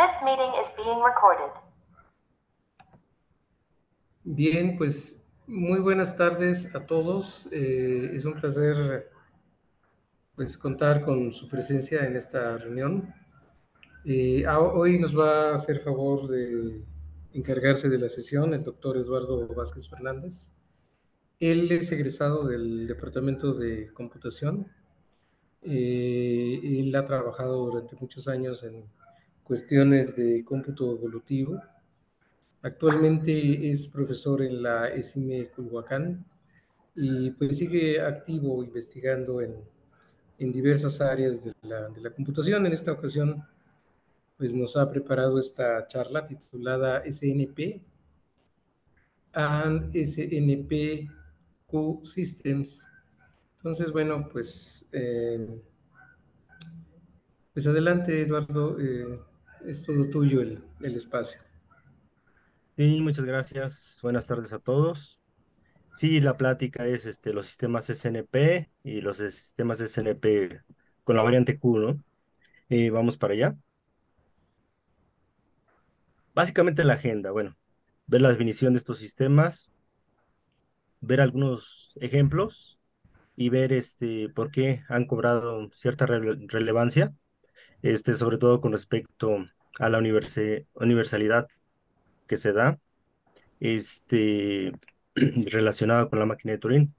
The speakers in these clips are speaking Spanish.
This meeting is being recorded. Bien, pues muy buenas tardes a todos. Eh, es un placer pues contar con su presencia en esta reunión. Eh, a- hoy nos va a hacer favor de encargarse de la sesión el doctor Eduardo Vázquez Fernández. Él es egresado del Departamento de Computación. Eh, él ha trabajado durante muchos años en cuestiones de cómputo evolutivo. Actualmente es profesor en la ESIME Culhuacán y pues sigue activo investigando en, en diversas áreas de la, de la computación. En esta ocasión pues nos ha preparado esta charla titulada SNP and SNP Q Systems. Entonces, bueno, pues, eh, pues adelante, Eduardo, eh, es todo tuyo el, el espacio. Sí, muchas gracias. Buenas tardes a todos. Sí, la plática es este, los sistemas SNP y los sistemas SNP con la variante Q, ¿no? Eh, vamos para allá. Básicamente la agenda, bueno, ver la definición de estos sistemas, ver algunos ejemplos y ver este, por qué han cobrado cierta rele- relevancia, este, sobre todo con respecto a la universalidad que se da este, relacionada con la máquina de Turing.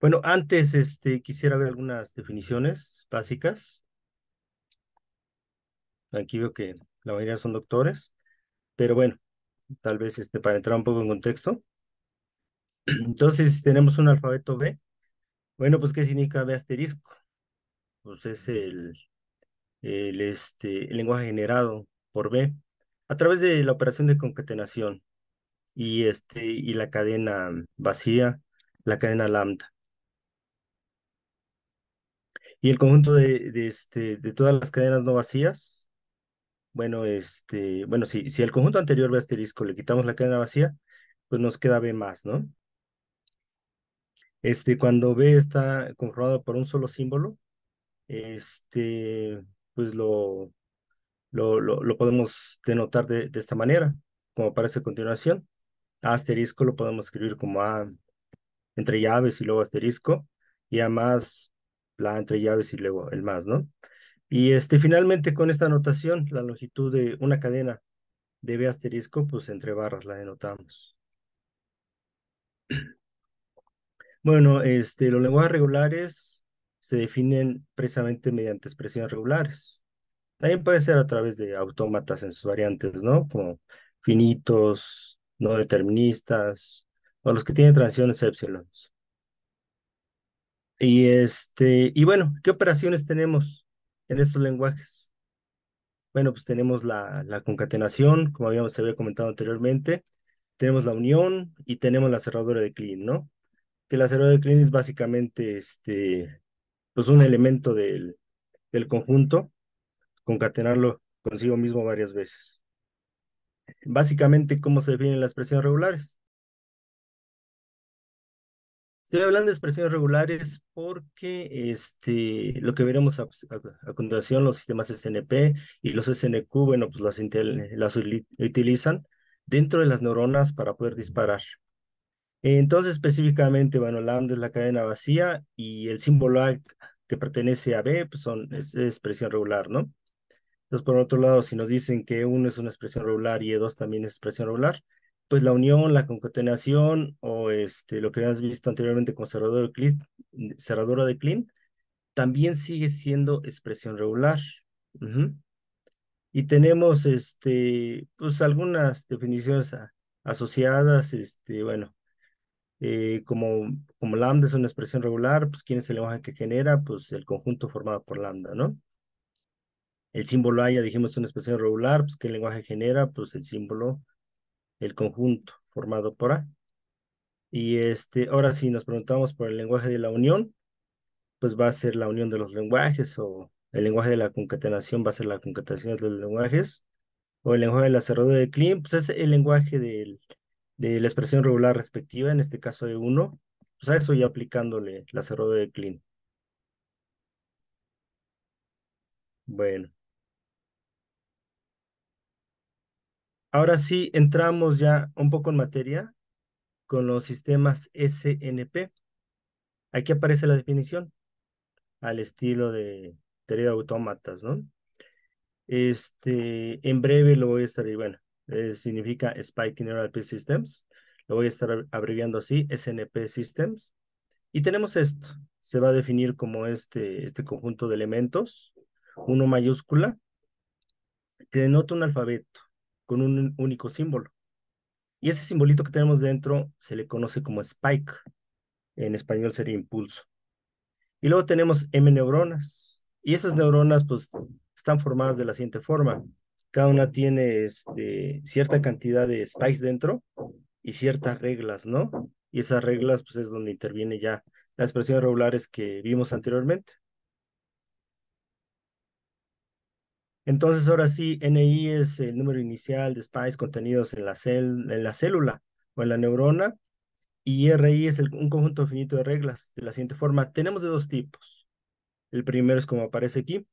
Bueno, antes este, quisiera ver algunas definiciones básicas. Aquí veo que la mayoría son doctores, pero bueno, tal vez este, para entrar un poco en contexto. Entonces, tenemos un alfabeto B. Bueno, pues, ¿qué significa B asterisco? Pues es el, el, este, el lenguaje generado por B a través de la operación de concatenación y, este, y la cadena vacía, la cadena lambda. Y el conjunto de, de, este, de todas las cadenas no vacías, bueno, este, bueno, si, si al conjunto anterior B asterisco le quitamos la cadena vacía, pues nos queda B más, ¿no? Este, cuando B está conformado por un solo símbolo, este, pues lo, lo, lo, podemos denotar de, de esta manera, como aparece a continuación. A asterisco lo podemos escribir como A entre llaves y luego asterisco, y A más la entre llaves y luego el más, ¿no? Y este, finalmente con esta anotación, la longitud de una cadena de B asterisco, pues entre barras la denotamos. Bueno, este, los lenguajes regulares se definen precisamente mediante expresiones regulares. También puede ser a través de autómatas en sus variantes, ¿no? Como finitos, no deterministas, o los que tienen transiciones epsilon. Y este, y bueno, ¿qué operaciones tenemos en estos lenguajes? Bueno, pues tenemos la, la concatenación, como habíamos había comentado anteriormente, tenemos la unión y tenemos la cerradura de Klein, ¿no? Que la cerradura de Klein es básicamente este, pues un elemento del, del conjunto, concatenarlo consigo mismo varias veces. Básicamente, ¿cómo se definen las expresiones regulares? Estoy hablando de expresiones regulares porque este, lo que veremos a, a- continuación, los sistemas SNP y los SNQ, bueno, pues las, las utilizan dentro de las neuronas para poder disparar. Entonces, específicamente, bueno, lambda es la cadena vacía y el símbolo A que pertenece a B, pues son, es, es expresión regular, ¿no? Entonces, por otro lado, si nos dicen que uno es una expresión regular y E2 también es expresión regular, pues la unión, la concatenación o este, lo que habíamos visto anteriormente con cerradura de Klein, también sigue siendo expresión regular. Y tenemos este, pues algunas definiciones a- asociadas, este, bueno, eh, como, como lambda es una expresión regular, pues ¿quién es el lenguaje que genera? Pues el conjunto formado por lambda, ¿no? El símbolo A ya dijimos es una expresión regular, pues ¿qué lenguaje genera? Pues el símbolo, el conjunto formado por A. Y este, ahora si nos preguntamos por el lenguaje de la unión, pues va a ser la unión de los lenguajes o el lenguaje de la concatenación va a ser la concatenación de los lenguajes o el lenguaje de la cerradura de Klein, pues es el lenguaje del, de la expresión regular respectiva, en este caso de 1, pues a eso ya aplicándole la cerrado de clean. Bueno. Ahora sí, entramos ya un poco en materia con los sistemas SNP. Aquí aparece la definición al estilo de teoría de autómatas, ¿no? Este, en breve lo voy a estar, bueno, eh, significa Spike Neural P Systems. Lo voy a estar abreviando así, SNP Systems. Y tenemos esto. Se va a definir como este, este conjunto de elementos, uno mayúscula, que denota un alfabeto con un único símbolo. Y ese simbolito que tenemos dentro se le conoce como spike. En español sería impulso. Y luego tenemos M neuronas. Y esas neuronas pues están formadas de la siguiente forma. Cada una tiene este, cierta cantidad de spikes dentro y ciertas reglas, ¿no? Y esas reglas pues es donde interviene ya las expresiones regulares que vimos anteriormente. Entonces, ahora sí, NI es el número inicial de spikes contenidos en la, en la célula o en la neurona, y RI es un conjunto finito de reglas de la siguiente forma. Tenemos de dos tipos. El primero es como aparece aquí.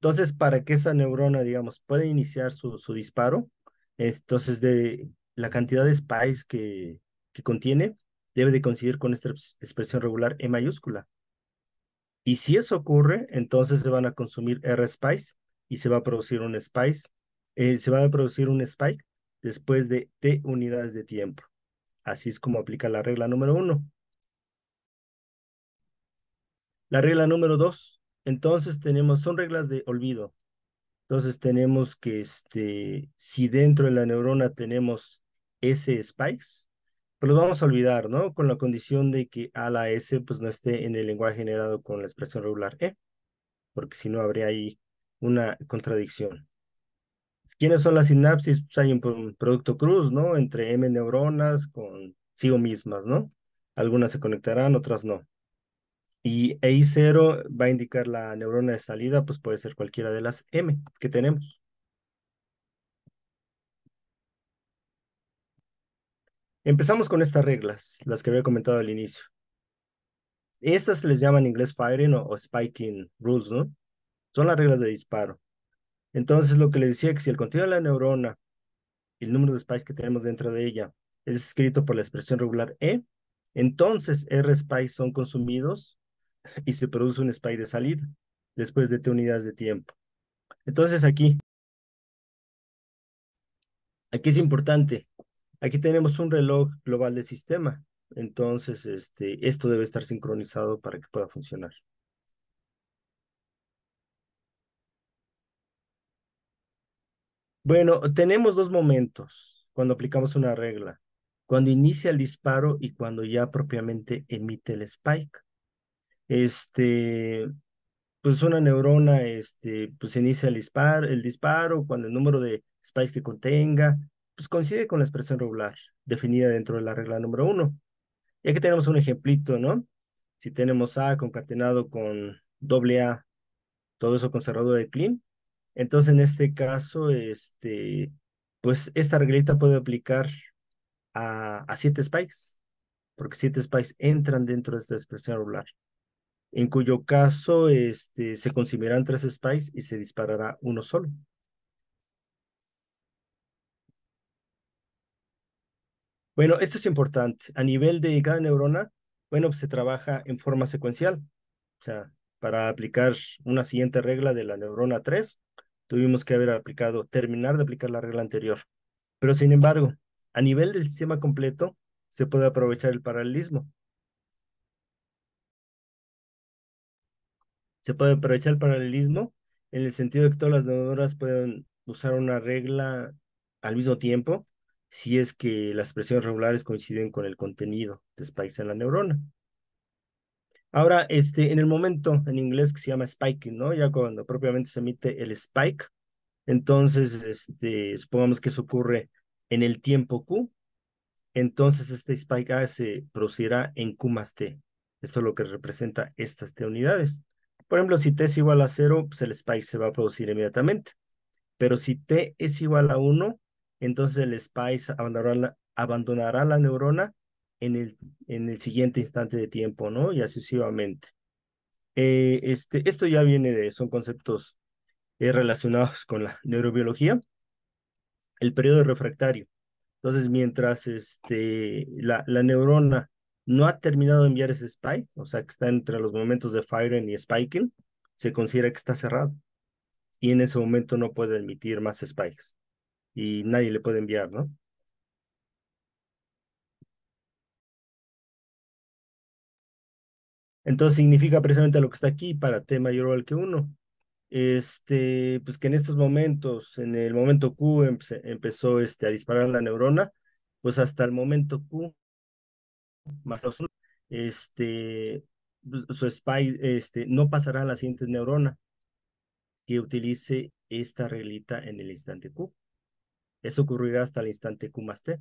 Entonces, para que esa neurona, digamos, pueda iniciar su, disparo, entonces de la cantidad de spikes que, contiene debe de coincidir con esta expresión regular E mayúscula. Y si eso ocurre, entonces se van a consumir R spikes y se va a producir un spice, eh, se va a producir un spike después de T unidades de tiempo. Así es como aplica la regla número uno. La regla número dos, entonces tenemos, son reglas de olvido. Entonces tenemos que este, si dentro de la neurona tenemos S spikes, pues los vamos a olvidar, ¿no? Con la condición de que A la S pues no esté en el lenguaje generado con la expresión regular E, porque si no habría ahí una contradicción. ¿Quiénes son las sinapsis? Pues hay un producto cruz, ¿no? Entre M neuronas con sí mismas, ¿no? Algunas se conectarán, otras no. Y EI0 va a indicar la neurona de salida, pues puede ser cualquiera de las M que tenemos. Empezamos con estas reglas, las que había comentado al inicio. Estas se les llama en inglés firing o spiking rules, ¿no? Son las reglas de disparo. Entonces, lo que le decía que si el contenido de la neurona y el número de spikes que tenemos dentro de ella es escrito por la expresión regular E, entonces R spikes son consumidos y se produce un spike de salida después de T unidades de tiempo. Entonces aquí, aquí es importante, aquí tenemos un reloj global de sistema, entonces este, esto debe estar sincronizado para que pueda funcionar. Bueno, tenemos dos momentos cuando aplicamos una regla. Cuando inicia el disparo y cuando ya propiamente emite el spike. Este, pues una neurona, este, pues inicia el disparo, el disparo cuando el número de spikes que contenga, pues coincide con la expresión regular definida dentro de la regla número uno. Y aquí tenemos un ejemplito, ¿no? Si tenemos A concatenado con doble A, todo eso con cerrado de clean, entonces, en este caso, este, pues esta reglita puede aplicar a, a siete spikes, porque siete spikes entran dentro de esta expresión regular, en cuyo caso este, se consumirán tres spikes y se disparará uno solo. Bueno, esto es importante. A nivel de cada neurona, bueno, pues se trabaja en forma secuencial. O sea, para aplicar una siguiente regla de la neurona 3, tuvimos que haber aplicado, terminar de aplicar la regla anterior. Pero sin embargo, a nivel del sistema completo, se puede aprovechar el paralelismo. Se puede aprovechar el paralelismo en el sentido de que todas las neuronas pueden usar una regla al mismo tiempo si es que las expresiones regulares coinciden con el contenido de spikes en la neurona. Ahora, este, en el momento en inglés que se llama spiking, ¿no? Ya cuando propiamente se emite el spike, entonces, este, supongamos que eso ocurre en el tiempo Q, entonces este spike A se producirá en Q más T. Esto es lo que representa estas T unidades. Por ejemplo, si T es igual a 0, pues el spike se va a producir inmediatamente. Pero si T es igual a 1, entonces el spike abandonará abandonará la neurona en el, en el siguiente instante de tiempo, ¿no? Y sucesivamente. Eh, este, esto ya viene de, son conceptos eh, relacionados con la neurobiología. el periodo refractario. Entonces, mientras este, la, la neurona no ha terminado de enviar ese spike, o sea, que está entre los momentos de firing y spiking, se considera que está cerrado. Y en ese momento no puede emitir más spikes. Y nadie le puede enviar, ¿no? Entonces significa precisamente lo que está aquí para T mayor o que 1. Este, pues que en estos momentos, en el momento Q empezó este, a disparar la neurona, pues hasta el momento Q más este, pues, su spy este, no pasará a la siguiente neurona que utilice esta reglita en el instante Q. Eso ocurrirá hasta el instante Q más T,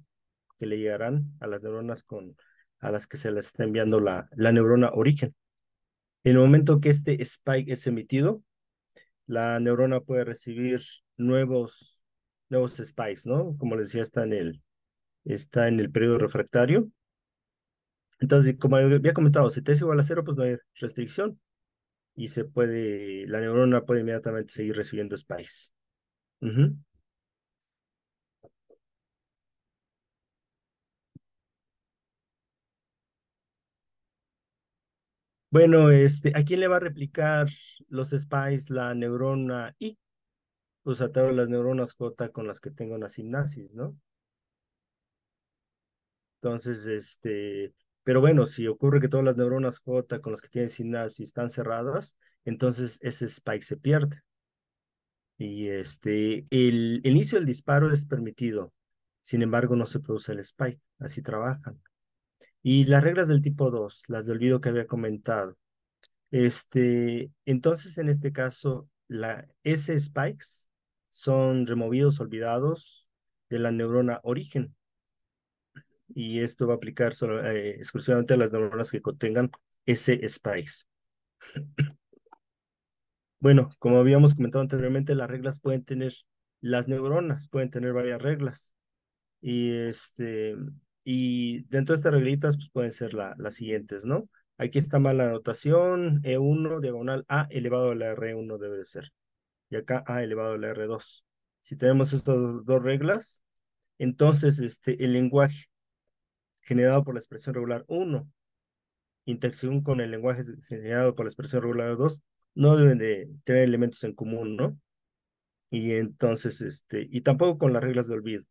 que le llegarán a las neuronas con, a las que se les está enviando la, la neurona origen. En el momento que este spike es emitido, la neurona puede recibir nuevos, nuevos spikes, ¿no? Como les decía, está en el, está en el periodo refractario. Entonces, como había comentado, si t es igual a cero, pues no hay restricción. Y se puede, la neurona puede inmediatamente seguir recibiendo spikes. Bueno, este, ¿a quién le va a replicar los spies la neurona I? Pues a todas las neuronas J con las que tengo una sinapsis, ¿no? Entonces, este, pero bueno, si ocurre que todas las neuronas J con las que tienen sinapsis están cerradas, entonces ese spike se pierde. Y este, el, inicio del disparo es permitido, sin embargo no se produce el spike, así trabajan. Y las reglas del tipo 2, las de olvido que había comentado. Este, entonces, en este caso, la S spikes son removidos, olvidados de la neurona origen. Y esto va a aplicar solo, eh, exclusivamente a las neuronas que contengan S spikes. Bueno, como habíamos comentado anteriormente, las reglas pueden tener, las neuronas pueden tener varias reglas. Y este, y dentro de estas reglitas pues pueden ser la, las siguientes, ¿no? Aquí está mal la anotación, E1 diagonal A elevado a la R1 debe de ser. Y acá A elevado a la R2. Si tenemos estas dos reglas, entonces este, el lenguaje generado por la expresión regular 1, intersección con el lenguaje generado por la expresión regular 2, no deben de tener elementos en común, ¿no? Y entonces, este, y tampoco con las reglas de olvido,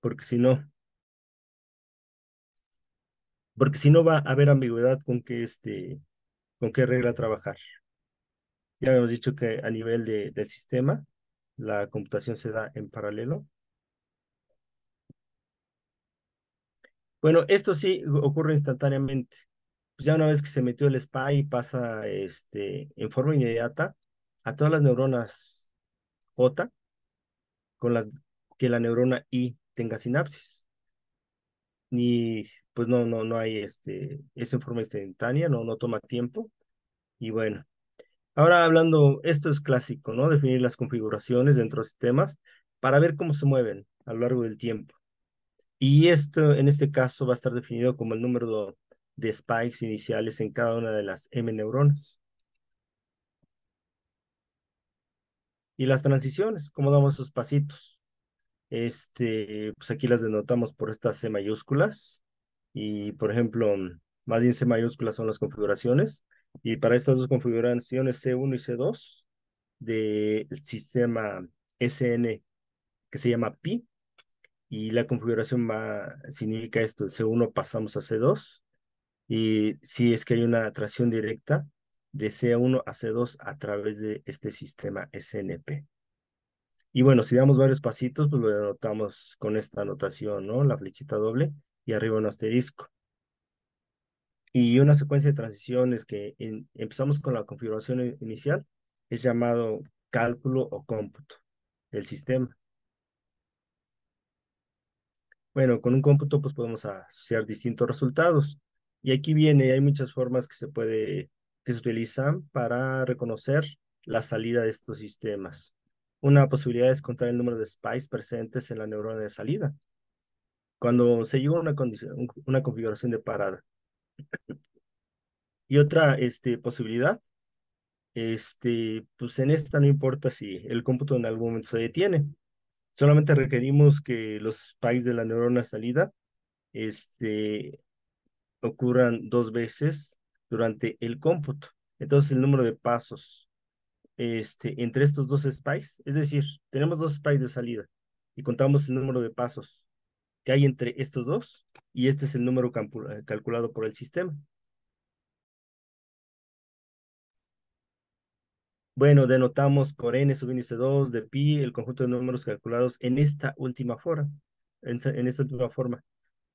porque si no, porque si no va a haber ambigüedad con qué, este, con qué regla trabajar. Ya hemos dicho que a nivel de, del sistema, la computación se da en paralelo. Bueno, esto sí ocurre instantáneamente. Pues ya una vez que se metió el SPY, pasa este, en forma inmediata a todas las neuronas J con las que la neurona I tenga sinapsis. Y pues no, no, no hay este, esa forma instantánea, no, no toma tiempo. Y bueno, ahora hablando, esto es clásico, ¿no? Definir las configuraciones dentro de sistemas para ver cómo se mueven a lo largo del tiempo. Y esto, en este caso, va a estar definido como el número de spikes iniciales en cada una de las M neuronas. Y las transiciones, cómo damos esos pasitos. Este, pues aquí las denotamos por estas C mayúsculas. Y, por ejemplo, más bien C mayúsculas son las configuraciones. Y para estas dos configuraciones C1 y C2 del sistema SN que se llama pi, y la configuración significa esto, C1 pasamos a C2, y si es que hay una atracción directa de C1 a C2 a través de este sistema SNP. Y bueno, si damos varios pasitos, pues lo denotamos con esta anotación, ¿no? La flechita doble y arriba un asterisco. Y una secuencia de transiciones que empezamos con la configuración inicial es llamado cálculo o cómputo del sistema. Bueno, con un cómputo pues podemos asociar distintos resultados. Y aquí viene, hay muchas formas que se puede, que se utilizan para reconocer la salida de estos sistemas. Una posibilidad es contar el número de spies presentes en la neurona de salida cuando se llega a una, condición, una configuración de parada. Y otra este, posibilidad, este, pues en esta no importa si el cómputo en algún momento se detiene, Solamente requerimos que los spikes de la neurona salida este, ocurran dos veces durante el cómputo. Entonces el número de pasos este, entre estos dos spikes, es decir, tenemos dos spikes de salida y contamos el número de pasos que hay entre estos dos y este es el número calculado por el sistema. Bueno, denotamos por n subíndice 2 de pi el conjunto de números calculados en esta última forma, en, esta última forma.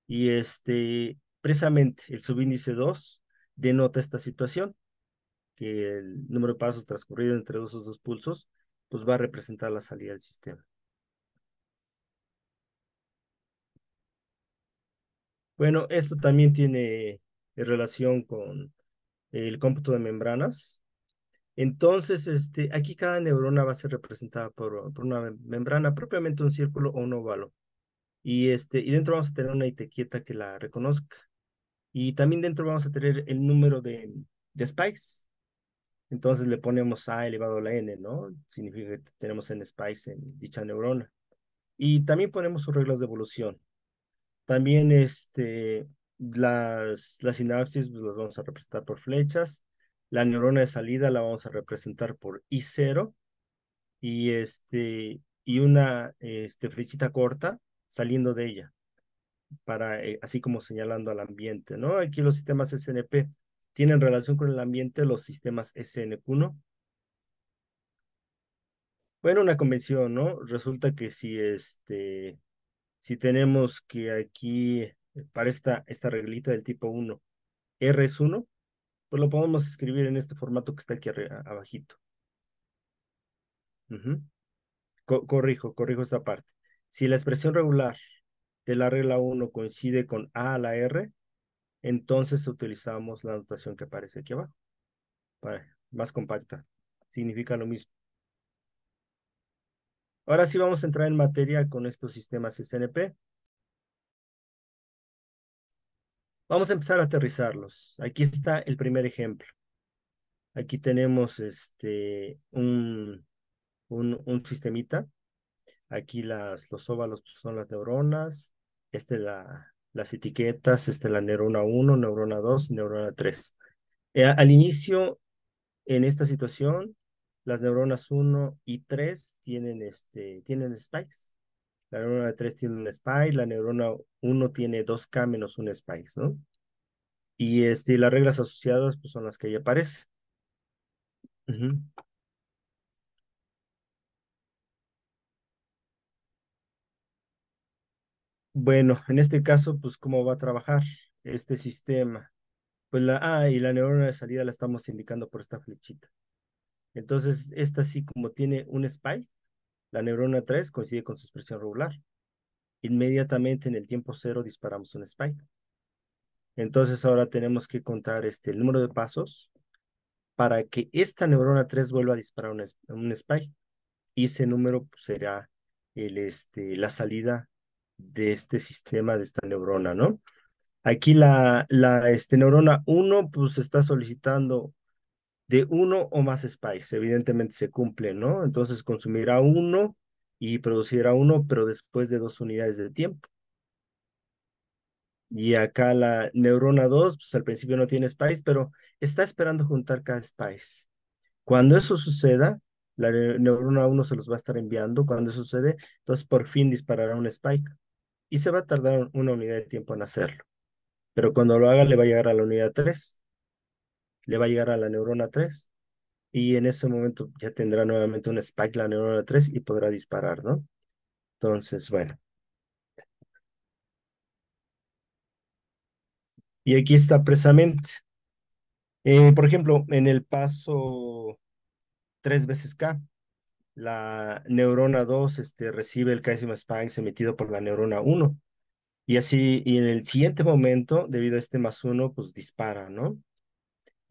Y este, precisamente el subíndice 2 denota esta situación, que el número de pasos transcurrido entre esos dos pulsos, pues va a representar la salida del sistema. Bueno, esto también tiene relación con el cómputo de membranas, entonces, este, aquí cada neurona va a ser representada por, por una membrana, propiamente un círculo o un óvalo. Y, este, y dentro vamos a tener una etiqueta que la reconozca. Y también dentro vamos a tener el número de, de spikes. Entonces le ponemos A elevado a la N, ¿no? Significa que tenemos N spikes en dicha neurona. Y también ponemos sus reglas de evolución. También este, las, las sinapsis pues, las vamos a representar por flechas la neurona de salida la vamos a representar por I0 y, este, y una este, flechita corta saliendo de ella, para, eh, así como señalando al ambiente. ¿no? Aquí los sistemas SNP tienen relación con el ambiente, los sistemas SNQ1. Bueno, una convención, ¿no? Resulta que si, este, si tenemos que aquí, para esta, esta reglita del tipo 1, R es 1, pues lo podemos escribir en este formato que está aquí abajito. corrijo, corrijo esta parte. Si la expresión regular de la regla 1 coincide con A a la R, entonces utilizamos la notación que aparece aquí abajo. más compacta. Significa lo mismo. Ahora sí vamos a entrar en materia con estos sistemas SNP. Vamos a empezar a aterrizarlos. Aquí está el primer ejemplo. Aquí tenemos este, un, un, un sistemita. Aquí las, los óvalos son las neuronas. Este la, las etiquetas, este la neurona 1, neurona 2, neurona 3. Eh, al inicio, en esta situación, las neuronas 1 y 3 tienen, este, tienen spikes. La neurona 3 tiene un spike, la neurona 1 tiene 2K menos un spike, ¿no? Y este, las reglas asociadas pues, son las que ahí aparecen. Bueno, en este caso, pues, ¿cómo va a trabajar este sistema? Pues la A y la neurona de salida la estamos indicando por esta flechita. Entonces, esta sí, como tiene un spike, la neurona 3 coincide con su expresión regular. Inmediatamente en el tiempo cero disparamos un spike. Entonces ahora tenemos que contar este, el número de pasos para que esta neurona 3 vuelva a disparar un, un spike. Y ese número pues, será el, este, la salida de este sistema, de esta neurona, ¿no? Aquí la, la este, neurona 1 pues está solicitando de uno o más spikes, evidentemente se cumple, ¿no? Entonces consumirá uno y producirá uno, pero después de dos unidades de tiempo. Y acá la neurona 2, pues al principio no tiene spice, pero está esperando juntar cada spice. Cuando eso suceda, la neurona 1 se los va a estar enviando. Cuando eso sucede, entonces por fin disparará un spike. Y se va a tardar una unidad de tiempo en hacerlo. Pero cuando lo haga, le va a llegar a la unidad 3. Le va a llegar a la neurona 3. Y en ese momento ya tendrá nuevamente un spike la neurona 3 y podrá disparar, ¿no? Entonces, bueno. Y aquí está precisamente. Eh, por ejemplo, en el paso 3 veces K, la neurona 2 este, recibe el calcium spikes emitido por la neurona 1. Y así, y en el siguiente momento, debido a este más 1, pues dispara, ¿no?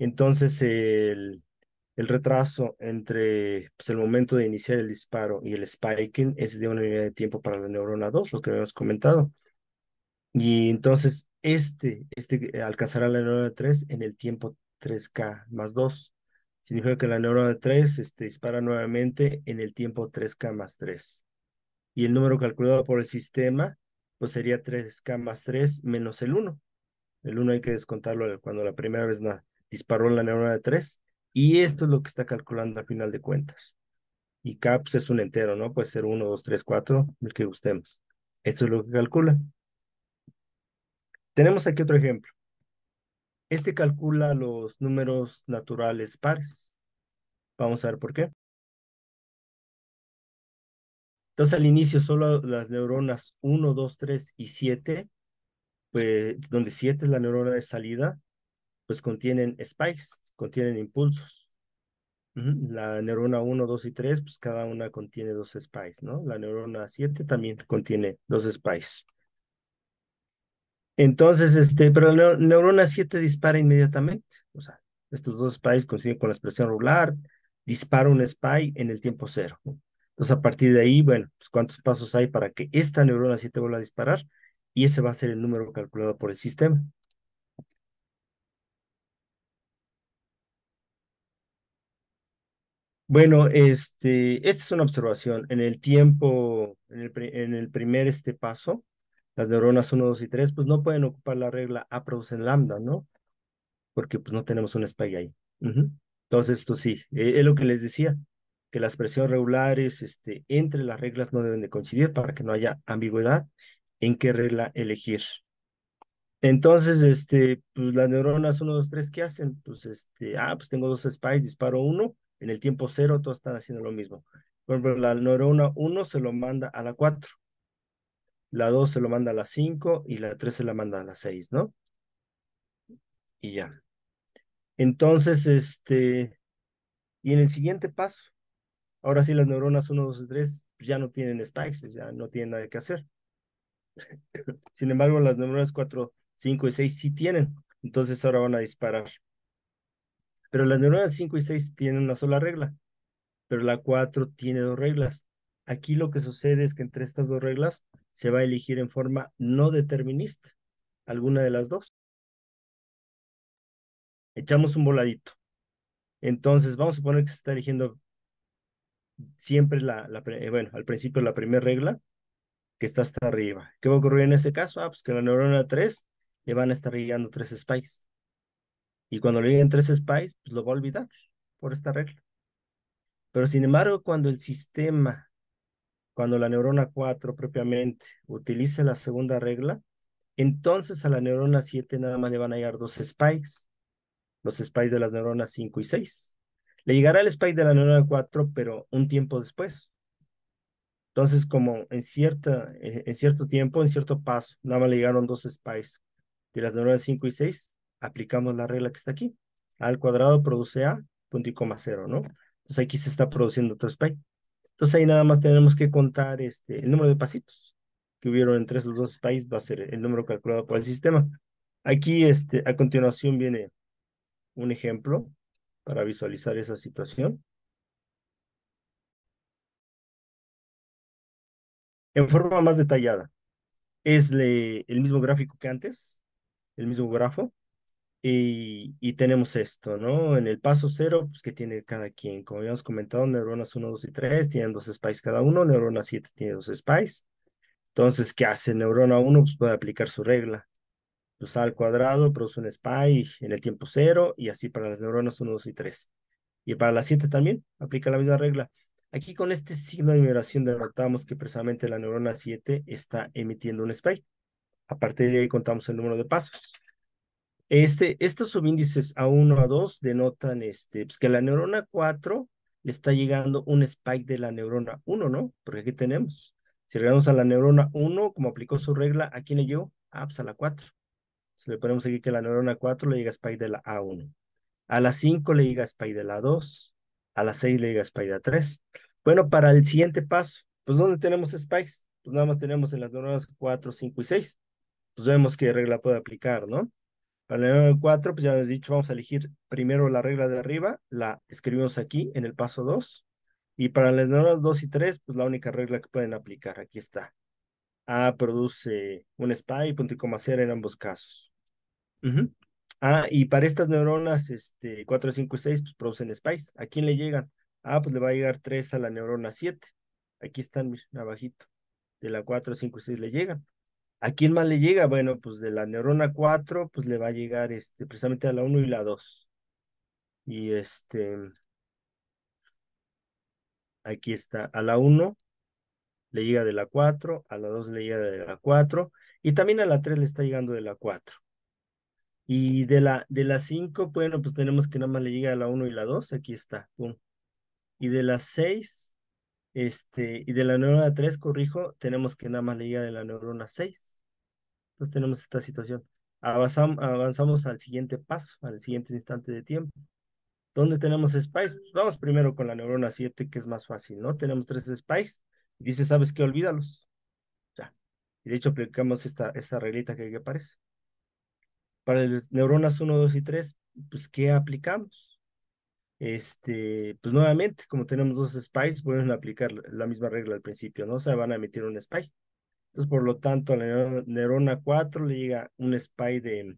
Entonces, el, el retraso entre pues, el momento de iniciar el disparo y el spiking es de una unidad de tiempo para la neurona 2, lo que habíamos comentado. Y entonces este, este eh, alcanzará la neurona 3 en el tiempo 3K más 2. Significa que la neurona 3 este, dispara nuevamente en el tiempo 3K más 3. Y el número calculado por el sistema, pues sería 3K más 3 menos el 1. El 1 hay que descontarlo cuando la primera vez disparó la neurona de 3. Y esto es lo que está calculando al final de cuentas. Y K pues, es un entero, ¿no? Puede ser 1, 2, 3, 4, el que gustemos. Esto es lo que calcula. Tenemos aquí otro ejemplo. Este calcula los números naturales pares. Vamos a ver por qué. Entonces al inicio solo las neuronas 1, 2, 3 y 7, pues donde 7 es la neurona de salida, pues contienen spikes, contienen impulsos. La neurona 1, 2 y 3, pues cada una contiene dos spikes, ¿no? La neurona 7 también contiene dos spikes. Entonces, este, pero la neurona 7 dispara inmediatamente. O sea, estos dos spikes coinciden con la expresión regular, dispara un spike en el tiempo cero. Entonces, a partir de ahí, bueno, pues cuántos pasos hay para que esta neurona 7 vuelva a disparar y ese va a ser el número calculado por el sistema. Bueno, este, esta es una observación. En el tiempo, en el, en el primer este paso, las neuronas 1, 2 y 3, pues no pueden ocupar la regla A producen lambda, ¿no? Porque pues no tenemos un spike ahí. Entonces, esto sí, e, es lo que les decía, que las presiones regulares este, entre las reglas no deben de coincidir para que no haya ambigüedad en qué regla elegir. Entonces, este, pues las neuronas 1, 2, 3, ¿qué hacen? Pues, este, ah, pues tengo dos spikes, disparo uno, en el tiempo cero todos están haciendo lo mismo. Por ejemplo, la neurona 1 se lo manda a la 4 la 2 se lo manda a las 5 y la 3 se la manda a las 6, ¿no? Y ya. Entonces, este, y en el siguiente paso, ahora sí las neuronas 1, 2 y 3 ya no tienen spikes, pues ya no tienen nada que hacer. Sin embargo, las neuronas 4, 5 y 6 sí tienen, entonces ahora van a disparar. Pero las neuronas 5 y 6 tienen una sola regla, pero la 4 tiene dos reglas. Aquí lo que sucede es que entre estas dos reglas se va a elegir en forma no determinista, alguna de las dos. Echamos un voladito. Entonces, vamos a suponer que se está eligiendo siempre la, la eh, bueno, al principio la primera regla, que está hasta arriba. ¿Qué va a ocurrir en este caso? Ah, pues que la neurona 3 le van a estar llegando tres spikes. Y cuando le lleguen tres spikes, pues lo va a olvidar por esta regla. Pero sin embargo, cuando el sistema cuando la neurona 4 propiamente utilice la segunda regla, entonces a la neurona 7 nada más le van a llegar dos spikes, los spikes de las neuronas 5 y 6. Le llegará el spike de la neurona 4, pero un tiempo después. Entonces, como en, cierta, eh, en cierto tiempo, en cierto paso, nada más le llegaron dos spikes de las neuronas 5 y 6, aplicamos la regla que está aquí. A al cuadrado produce A, punto y coma cero, ¿no? Entonces aquí se está produciendo otro spike. Entonces ahí nada más tenemos que contar este, el número de pasitos que hubieron entre esos dos países, va a ser el número calculado por el sistema. Aquí este, a continuación viene un ejemplo para visualizar esa situación. En forma más detallada, es el mismo gráfico que antes, el mismo grafo, y, tenemos esto, ¿no? En el paso cero, pues que tiene cada quien. Como habíamos comentado, neuronas 1, 2 y 3 tienen dos spice cada uno, neurona 7 tiene dos spice. Entonces, ¿qué hace neurona 1? Pues puede aplicar su regla. Pues al cuadrado produce un spy en el tiempo cero y así para las neuronas 1, 2 y 3. Y para las 7 también aplica la misma regla. Aquí con este signo de numeración denotamos que precisamente la neurona 7 está emitiendo un spike. A partir de ahí contamos el número de pasos. Este, estos subíndices A1, A2 denotan este, pues que la neurona 4 le está llegando un spike de la neurona 1, ¿no? Porque aquí tenemos. Si regresamos a la neurona 1, como aplicó su regla, ¿a quién le llegó? Ah, pues a la 4. Si le ponemos aquí que la neurona 4 le llega spike de la A1. A la 5 le llega spike de la 2. A la 6 le llega spike de la 3. Bueno, para el siguiente paso, pues ¿dónde tenemos spikes? Pues nada más tenemos en las neuronas 4, 5 y 6. Pues vemos qué regla puede aplicar, ¿no? Para el neurona 4, pues ya les he dicho, vamos a elegir primero la regla de arriba, la escribimos aquí en el paso 2. Y para las neuronas 2 y 3, pues la única regla que pueden aplicar, aquí está. A produce un SPY, punto y coma cero en ambos casos. Ah, y para estas neuronas este, 4, 5 y 6, pues producen SPIs. ¿A quién le llegan? Ah, pues le va a llegar 3 a la neurona 7. Aquí están, miren, abajito. de la 4, 5 y 6 le llegan. ¿A quién más le llega? Bueno, pues de la neurona 4, pues le va a llegar este, precisamente a la 1 y la 2. Y este, aquí está, a la 1 le llega de la 4, a la 2 le llega de la 4, y también a la 3 le está llegando de la 4. Y de la, de la 5, bueno, pues tenemos que nada más le llega a la 1 y la 2, aquí está, pum. Y de la 6, este, y de la neurona 3, corrijo, tenemos que nada más le llega de la neurona 6. Entonces tenemos esta situación. Avanzamos, al siguiente paso, al siguiente instante de tiempo. ¿Dónde tenemos spice? Pues vamos primero con la neurona 7, que es más fácil, ¿no? Tenemos tres spice. Y dice, ¿sabes qué? Olvídalos. Ya. Y de hecho aplicamos esta, esta reglita que aquí aparece. Para las neuronas 1, 2 y 3, pues, ¿qué aplicamos? Este, pues nuevamente, como tenemos dos spies, pueden aplicar la misma regla al principio, ¿no? O sea, van a emitir un spy. Entonces, por lo tanto, a la neurona 4 le llega un spy de,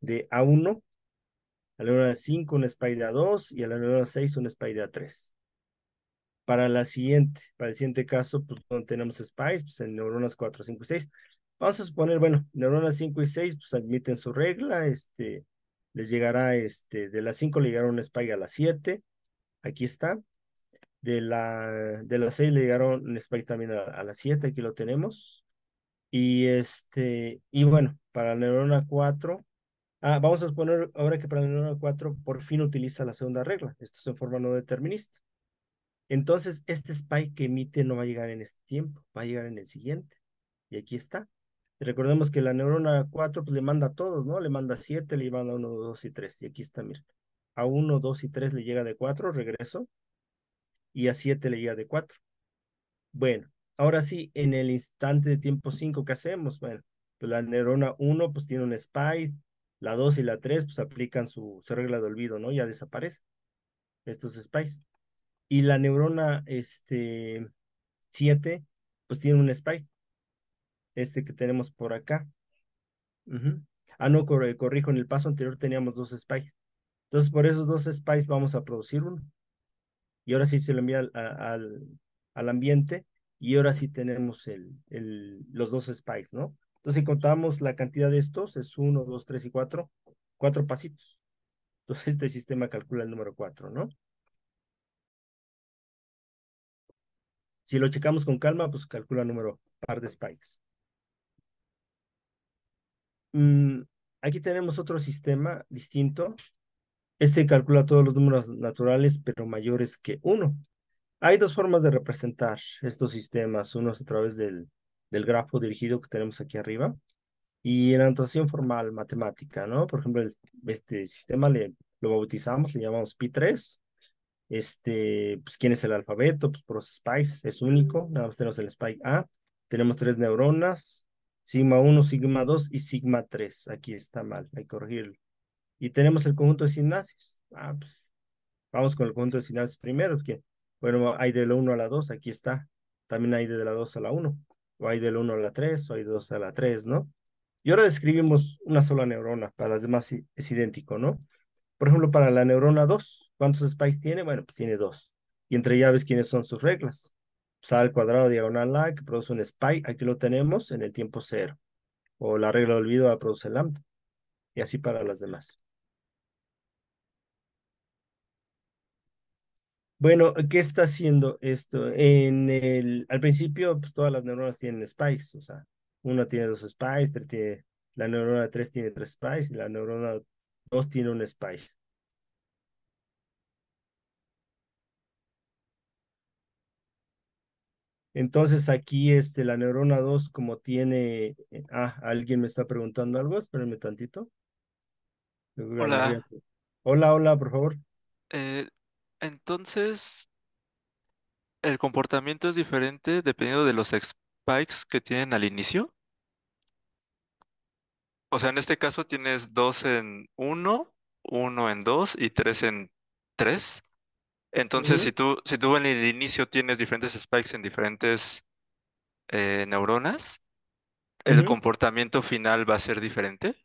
de A1, a la neurona 5 un spy de A2 y a la neurona 6 un spy de A3. Para la siguiente, para el siguiente caso, pues donde tenemos spies, pues en neuronas 4, 5 y 6. Vamos a suponer, bueno, neuronas 5 y 6, pues admiten su regla, este, les llegará, este, de las 5 le llegará un spy a las 7, aquí está. De la, de las 6 le llegaron spy también a, a las 7, aquí lo tenemos. Y este, y bueno, para la neurona 4, ah, vamos a suponer ahora que para la neurona 4 por fin utiliza la segunda regla. Esto es en forma no determinista. Entonces, este spike que emite no va a llegar en este tiempo, va a llegar en el siguiente. Y aquí está. Recordemos que la neurona 4 pues, le manda a todos, ¿no? Le manda 7, le manda 1, 2 y 3. Y aquí está, miren. A 1, 2 y 3 le llega de 4, regreso. Y a 7 le llega de 4. Bueno, ahora sí, en el instante de tiempo 5, ¿qué hacemos? Bueno, pues la neurona 1 pues tiene un spike, la 2 y la 3 pues aplican su, su regla de olvido, ¿no? Ya desaparece estos spikes. Y la neurona este, 7, pues tiene un spike. Este que tenemos por acá. Ah, no, corrijo, en el paso anterior teníamos dos spikes. Entonces, por esos dos spikes vamos a producir uno. Y ahora sí se lo envía al, al, al ambiente. Y ahora sí tenemos el, el, los dos spikes, ¿no? Entonces, si contamos la cantidad de estos, es uno, dos, tres y cuatro. Cuatro pasitos. Entonces, este sistema calcula el número cuatro, ¿no? Si lo checamos con calma, pues calcula número par de spikes. Mm, aquí tenemos otro sistema distinto. Este calcula todos los números naturales, pero mayores que uno. Hay dos formas de representar estos sistemas. Uno es a través del, del grafo dirigido que tenemos aquí arriba y en la notación formal matemática, ¿no? Por ejemplo, este sistema le, lo bautizamos, le llamamos Pi3 este, pues, ¿quién es el alfabeto? Pues por los spikes, es único, nada más tenemos el spike A, tenemos tres neuronas, sigma 1, sigma 2 y sigma 3, aquí está mal, hay que corregirlo. Y tenemos el conjunto de sinapsis, ah, pues, vamos con el conjunto de sinapsis primero, que, bueno, hay de la 1 a la 2, aquí está, también hay de la 2 a la 1, o hay de la 1 a la 3, o hay de 2 a la 3, ¿no? Y ahora describimos una sola neurona, para las demás es idéntico, ¿no? Por ejemplo, para la neurona 2, ¿cuántos spikes tiene? Bueno, pues tiene dos. Y entre llaves, ¿quiénes son sus reglas? Pues al cuadrado diagonal A, que produce un spike, aquí lo tenemos en el tiempo cero. O la regla de olvido produce lambda. Y así para las demás. Bueno, ¿qué está haciendo esto? En el, al principio, pues todas las neuronas tienen spikes, o sea, una tiene dos spikes, la neurona 3 tiene tres spikes y la neurona dos tiene un spice. Entonces aquí este, la neurona 2 como tiene... Eh, ah, alguien me está preguntando algo, espérenme tantito. Hola. Hola, hola, por favor. Eh, entonces, ¿el comportamiento es diferente dependiendo de los spikes que tienen al inicio? O sea, en este caso tienes dos en uno, uno en dos y tres en tres. Entonces, si tú, si tú en el inicio tienes diferentes spikes en diferentes eh, neuronas, ¿el comportamiento final va a ser diferente?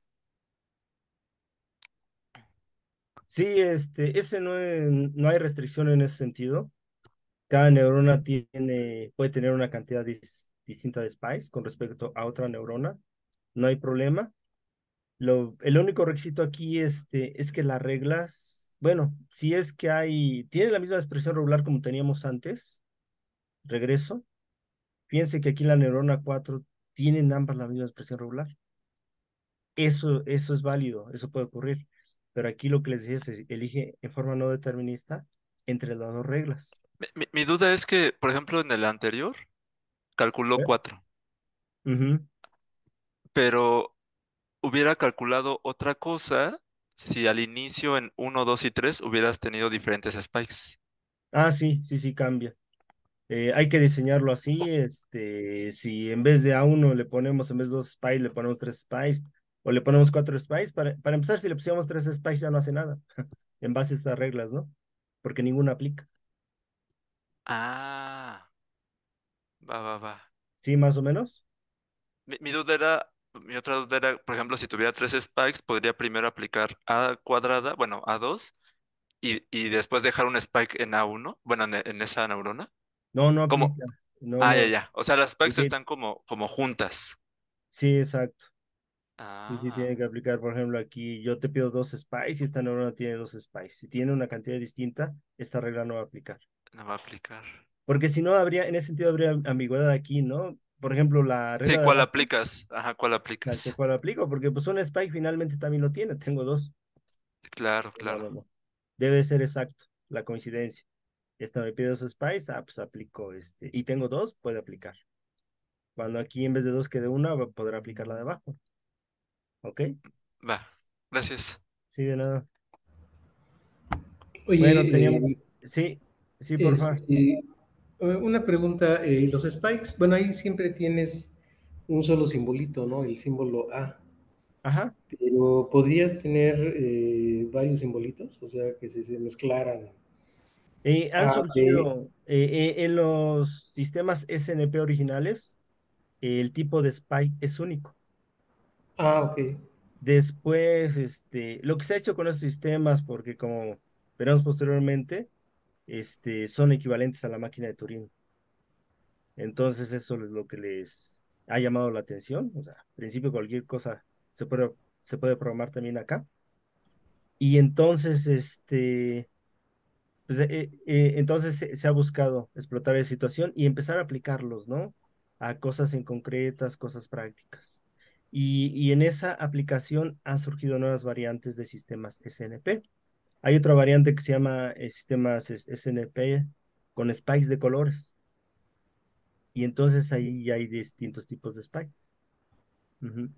Sí, este, ese no, no hay restricción en ese sentido. Cada neurona tiene, puede tener una cantidad distinta de Spice con respecto a otra neurona, no hay problema. Lo, el único requisito aquí este, es que las reglas, bueno, si es que hay, tiene la misma expresión regular como teníamos antes, regreso. Fíjense que aquí en la neurona 4 tienen ambas la misma expresión regular. Eso, eso es válido, eso puede ocurrir. Pero aquí lo que les decía es elige en forma no determinista entre las dos reglas. Mi, mi- duda es que, por ejemplo, en el anterior calculó ¿Eh? 4, Ujú. pero hubiera calculado otra cosa si al inicio en 1, 2 y 3 hubieras tenido diferentes spikes. Ah, sí, sí, sí, cambia. Eh, hay que diseñarlo así, este, si en vez de a uno le ponemos, en vez de dos spies, le ponemos tres spies, o le ponemos cuatro spies, para, para empezar, si le pusiéramos tres spies ya no hace nada, en base a estas reglas, ¿no? Porque ninguna aplica. Ah, va, va, va. ¿Sí, más o menos? Mi, mi duda era, mi otra duda era, por ejemplo, si tuviera tres spikes, podría primero aplicar A cuadrada, bueno, A2, y, y después dejar un spike en A1, bueno, en, en esa neurona. No, no ¿Cómo? aplica. No, Ah, ya, no. ya. O sea, las spikes Sí, están como, como juntas. sí, exacto. Sí, sí, Ah, tiene que aplicar, por ejemplo, aquí yo te pido dos spies y esta neurona tiene dos spies. Si tiene una cantidad distinta, esta regla no va a aplicar. no va a aplicar. Porque si no, habría, en ese sentido, habría ambigüedad aquí, ¿no? Por ejemplo, la Sí, regla de ¿cuál aplicas? Ajá, ¿cuál aplicas? cual aplico, porque pues un spike finalmente también lo tiene, tengo dos. Claro, No, no, claro. no. Debe ser exacto la coincidencia. Esta me pide dos spies, ah, pues aplico este. Y tengo dos, puede aplicar. Cuando aquí en vez de dos quede una, va a poder aplicar la de abajo. ¿Ok? Va, gracias. Sí, de nada. Oye, Bueno, teníamos. eh, Sí, sí, por favor. este, una pregunta, eh, los spikes, bueno, ahí siempre tienes un solo simbolito, ¿no? El símbolo A, Ajá. pero podrías tener eh, varios simbolitos, o sea, que se, se mezclaran. Eh, han surgido eh, eh, en los sistemas SNP originales, eh, el tipo de spike es único. ah, ok. Después, este, lo que se ha hecho con estos sistemas, porque como veremos posteriormente, este, son equivalentes a la máquina de Turing. Entonces, eso es lo que les ha llamado la atención. O sea, al principio cualquier cosa se puede, se puede programar también acá. Y entonces, este, pues, eh, eh, entonces se, ha buscado explotar esa situación y empezar a aplicarlos, ¿no? A cosas en concretas, cosas prácticas. Y en esa aplicación han surgido nuevas variantes de sistemas SNP. Hay otra variante que se llama eh, sistemas SNP con spikes de colores. Y entonces ahí ya hay distintos tipos de spikes. Ujú.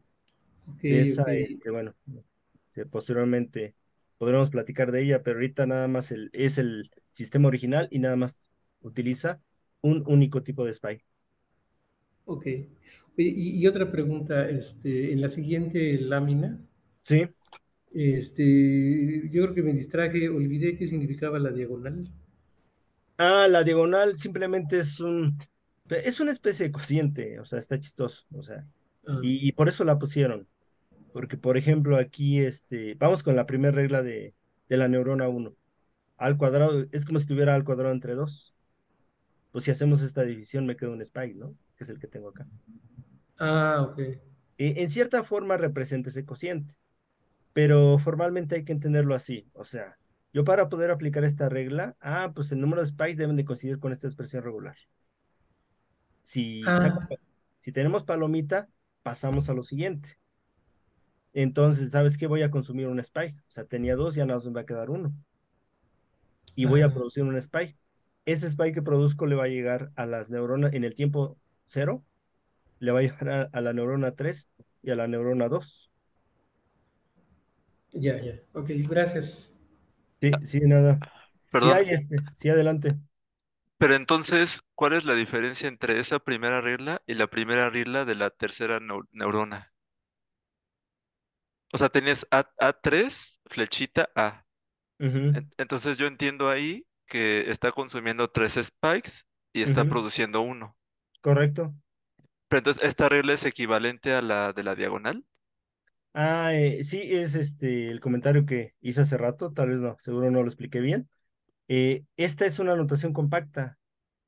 Ok, De esa, ok. este, bueno, posteriormente podremos platicar de ella, pero ahorita nada más el, es el sistema original y nada más utiliza un único tipo de spike. Ok. Y, y otra pregunta, este, en la siguiente lámina, ¿Sí? Este, yo creo que me distraje, olvidé qué significaba la diagonal. Ah, la diagonal simplemente es un, es una especie de cociente, o sea, está chistoso, o sea, Ah, y, y por eso la pusieron. Porque, por ejemplo, aquí, este, vamos con la primera regla de, de la neurona 1. Al cuadrado, es como si tuviera al cuadrado entre 2. Pues si hacemos esta división me queda un spike, ¿no? Que es el que tengo acá. ah, ok. Eh, en cierta forma representa ese cociente, pero formalmente hay que entenderlo así. O sea, yo para poder aplicar esta regla, ah, pues el número de spikes deben de coincidir con esta expresión regular. Si, Ah, si tenemos palomita, pasamos a lo siguiente. Entonces, ¿sabes qué? Voy a consumir un spike. O sea, tenía dos, ya nada más me va a quedar uno. Y voy a producir un spike. Ese spike que produzco le va a llegar a las neuronas en el tiempo cero, le va a llegar a, a la neurona 3 y a la neurona 2. Ya, ya. Ok, gracias. Sí, sí, nada. Sí Perdón, hay este, sí, adelante. pero entonces, ¿cuál es la diferencia entre esa primera regla y la primera regla de la tercera neu- neurona? O sea, tenías A, A3, flechita A. Entonces yo entiendo ahí que está consumiendo tres spikes y está produciendo uno. correcto. Pero entonces, ¿esta regla es equivalente a la de la diagonal? Ah, eh, sí, es este el comentario que hice hace rato, tal vez no, seguro no lo expliqué bien. Eh, esta es una notación compacta.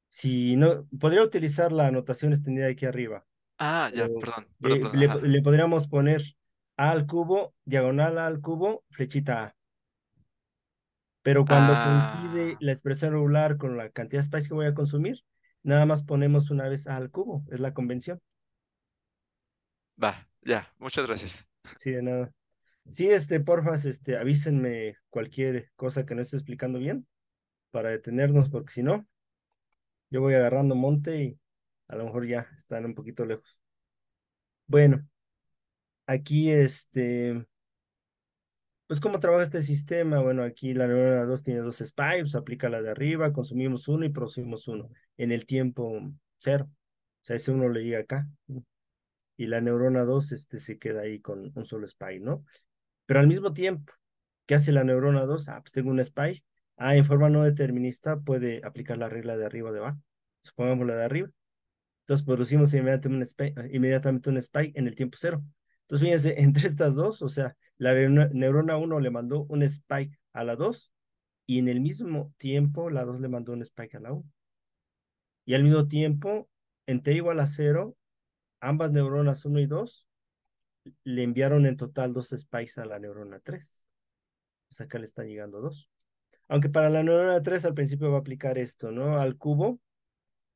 Si no, podría utilizar la anotación extendida aquí arriba. Ah, ya, perdón, perdón, le, ajá. le podríamos poner A al cubo, diagonal A al cubo, flechita A. Pero cuando coincide Ah, la expresión regular con la cantidad de spice que voy a consumir, nada más ponemos una vez A al cubo, es la convención. va, ya, muchas gracias. Sí, de nada. Sí, este, porfas, este, avísenme cualquier cosa que no esté explicando bien para detenernos, porque si no, yo voy agarrando monte y a lo mejor ya están un poquito lejos. Bueno, aquí este, pues cómo trabaja este sistema. Bueno, aquí la neurona 2 tiene dos spikes, aplica la de arriba, consumimos uno y producimos uno en el tiempo cero. O sea, ese uno le llega acá. Y la neurona 2 este, se queda ahí con un solo spike, ¿no? Pero al mismo tiempo, ¿qué hace la neurona 2? Ah, pues tengo un spike. Ah, en forma no determinista puede aplicar la regla de arriba o de abajo. Supongamos la de arriba. Entonces producimos inmediatamente un spike, inmediatamente un spike en el tiempo cero. Entonces fíjense, entre estas dos, o sea, la neurona 1 le mandó un spike a la 2 y en el mismo tiempo la 2 le mandó un spike a la 1. Y al mismo tiempo, en t igual a 0, ambas neuronas 1 y 2 le enviaron en total dos spikes a la neurona 3. O acá le están llegando dos. Aunque para la neurona 3 al principio va a aplicar esto, ¿no? Al cubo,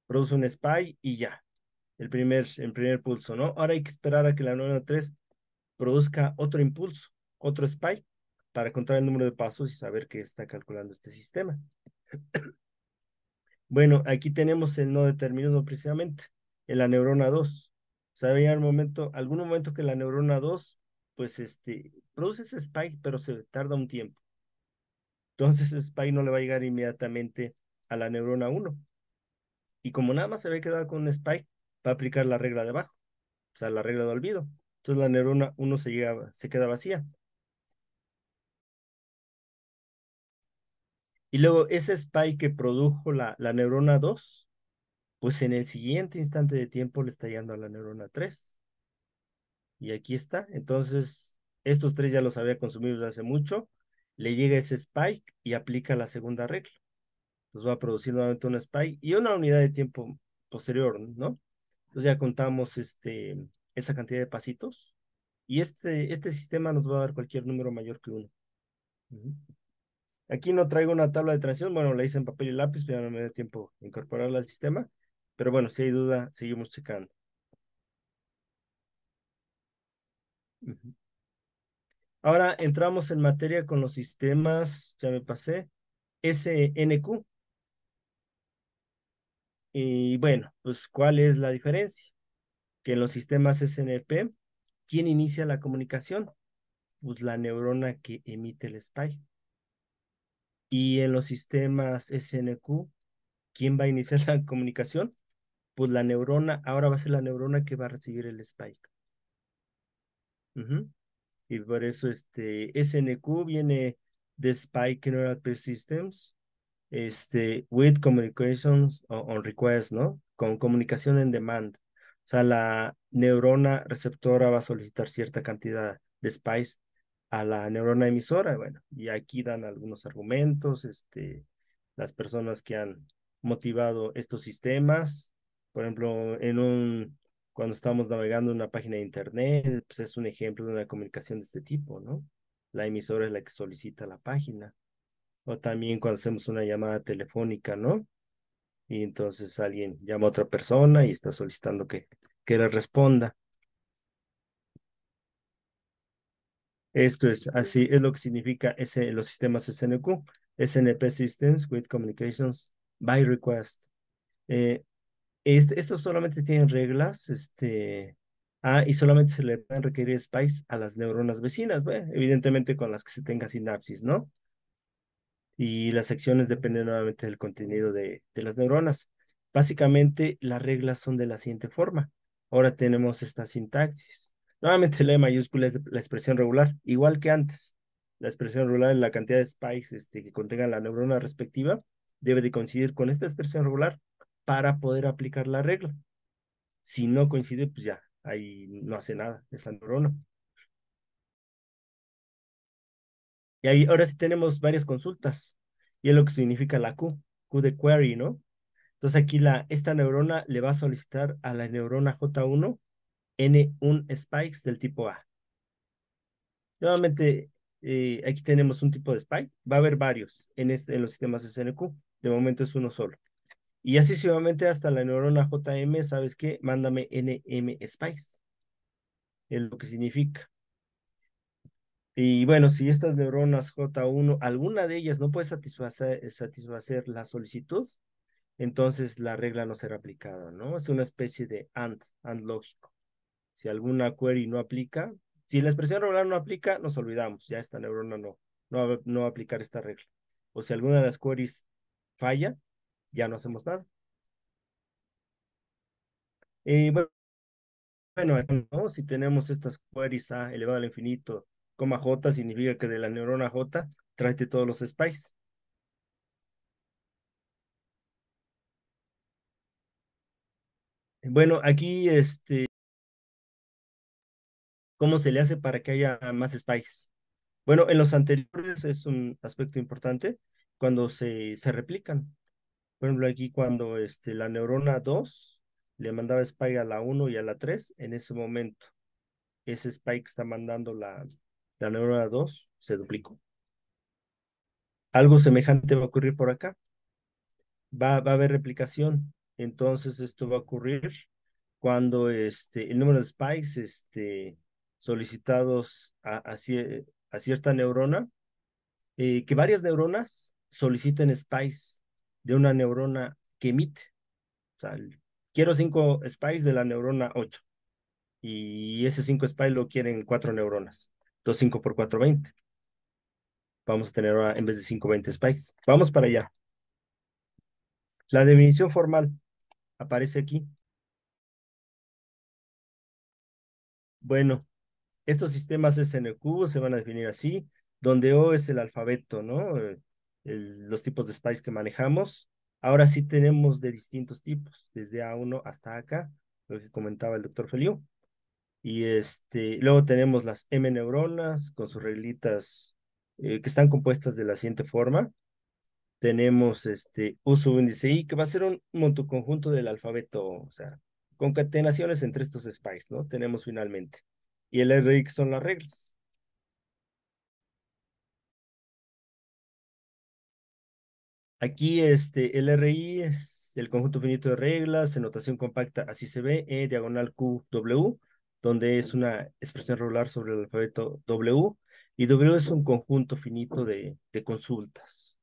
produce un spike y ya. El primer, el primer pulso, ¿no? Ahora hay que esperar a que la neurona 3 produzca otro impulso, otro spike, para contar el número de pasos y saber qué está calculando este sistema. Bueno, aquí tenemos el no determinismo precisamente, en la neurona 2. O sea, había momento, algún momento que la neurona 2, pues este, produce ese spike, pero se tarda un tiempo. Entonces ese spike no le va a llegar inmediatamente a la neurona 1. Y como nada más se había quedado con un spike, va a aplicar la regla de abajo, o sea, la regla de olvido. Entonces la neurona 1 se, llega, se queda vacía. Y luego ese spike que produjo la, la neurona 2, pues en el siguiente instante de tiempo le está llegando a la neurona 3. Y aquí está. Entonces, estos tres ya los había consumido desde hace mucho. Le llega ese spike y aplica la segunda regla. Entonces va a producir nuevamente un spike y una unidad de tiempo posterior, ¿no? Entonces ya contamos este, esa cantidad de pasitos. Y este, este sistema nos va a dar cualquier número mayor que uno. Aquí no traigo una tabla de transición, bueno, la hice en papel y lápiz, pero no me da tiempo incorporarla al sistema. Pero bueno, si hay duda, seguimos checando. Ahora entramos en materia con los sistemas, ya me pasé, SNQ. Y bueno, pues ¿cuál es la diferencia? Que en los sistemas SNP, ¿quién inicia la comunicación? Pues la neurona que emite el spike. Y en los sistemas SNQ, ¿quién va a iniciar la comunicación? Pues la neurona, ahora va a ser la neurona que va a recibir el spike. Y por eso este SNQ viene de Spike Neural Systems, este, with communications on request, ¿no? Con comunicación en demand. O sea, la neurona receptora va a solicitar cierta cantidad de spice a la neurona emisora, bueno, y aquí dan algunos argumentos, este, las personas que han motivado estos sistemas, por ejemplo, en un, cuando estamos navegando una página de internet, pues es un ejemplo de una comunicación de este tipo, ¿no? La emisora es la que solicita la página. O también cuando hacemos una llamada telefónica, ¿no? Y entonces alguien llama a otra persona y está solicitando que, que le responda. Esto es así, es lo que significa ese, los sistemas SNQ, SNP Systems with Communications by Request. Eh, estos solamente tienen reglas, este, ah, y solamente se le pueden requerir spice a las neuronas vecinas, evidentemente con las que se tenga sinapsis, ¿no? Y las secciones dependen nuevamente del contenido de, de las neuronas. Básicamente, las reglas son de la siguiente forma. Ahora tenemos esta sintaxis. Nuevamente la E mayúscula es la expresión regular, igual que antes. La expresión regular la cantidad de spikes este, que contenga la neurona respectiva debe de coincidir con esta expresión regular para poder aplicar la regla. Si no coincide, pues ya, ahí no hace nada esta neurona. Y ahí ahora sí tenemos varias consultas. Y es lo que significa la Q, Q de query, ¿no? Entonces aquí la, esta neurona le va a solicitar a la neurona J1 N1 spikes del tipo A. Nuevamente, eh, aquí tenemos un tipo de spike. Va a haber varios en, este, en los sistemas SNQ. De momento es uno solo. Y así sucesivamente hasta la neurona JM, ¿sabes qué? Mándame NM spikes. Es lo que significa. Y bueno, si estas neuronas J1, alguna de ellas no puede satisfacer, satisfacer la solicitud, entonces la regla no será aplicada, ¿no? Es una especie de AND, AND lógico. Si alguna query no aplica, si la expresión regular no aplica, nos olvidamos, ya esta neurona no, no, no va a aplicar esta regla. O si alguna de las queries falla, ya no hacemos nada. Y bueno, bueno, si tenemos estas queries A elevado al infinito, coma J, significa que de la neurona J, tráete todos los spikes. Bueno, aquí, este, ¿cómo se le hace para que haya más spikes? Bueno, en los anteriores es un aspecto importante cuando se, se replican. Por ejemplo, aquí cuando este, la neurona 2 le mandaba spike a la 1 y a la 3, en ese momento ese spike está mandando la, la neurona 2 se duplicó. Algo semejante va a ocurrir por acá. Va, va a haber replicación. Entonces esto va a ocurrir cuando este, el número de spikes este, solicitados a, cierta neurona, eh, que varias neuronas soliciten spikes de una neurona que emite. Quiero cinco spikes de la neurona 8 y ese 5 spikes lo quieren cuatro neuronas. Entonces 5 por 4, 20. Vamos a tener ahora en vez de 5, 20 spikes. Vamos para allá. La definición formal aparece aquí. Bueno, estos sistemas SNQ se van a definir así, donde O es el alfabeto, ¿no? Los tipos de spikes que manejamos. Ahora sí tenemos de distintos tipos, desde A1 hasta acá, lo que comentaba el doctor Feliu. Y este, luego tenemos las M neuronas con sus reglitas eh, que están compuestas de la siguiente forma. Tenemos este uso índice I, que va a ser un montoconjunto del alfabeto, o sea, concatenaciones entre estos spikes, ¿no? Tenemos finalmente. Y el RI, son las reglas. Aquí este, el RI es el conjunto finito de reglas, en notación compacta, así se ve, E diagonal Q, W donde es una expresión regular sobre el alfabeto W, y W es un conjunto finito de, de consultas,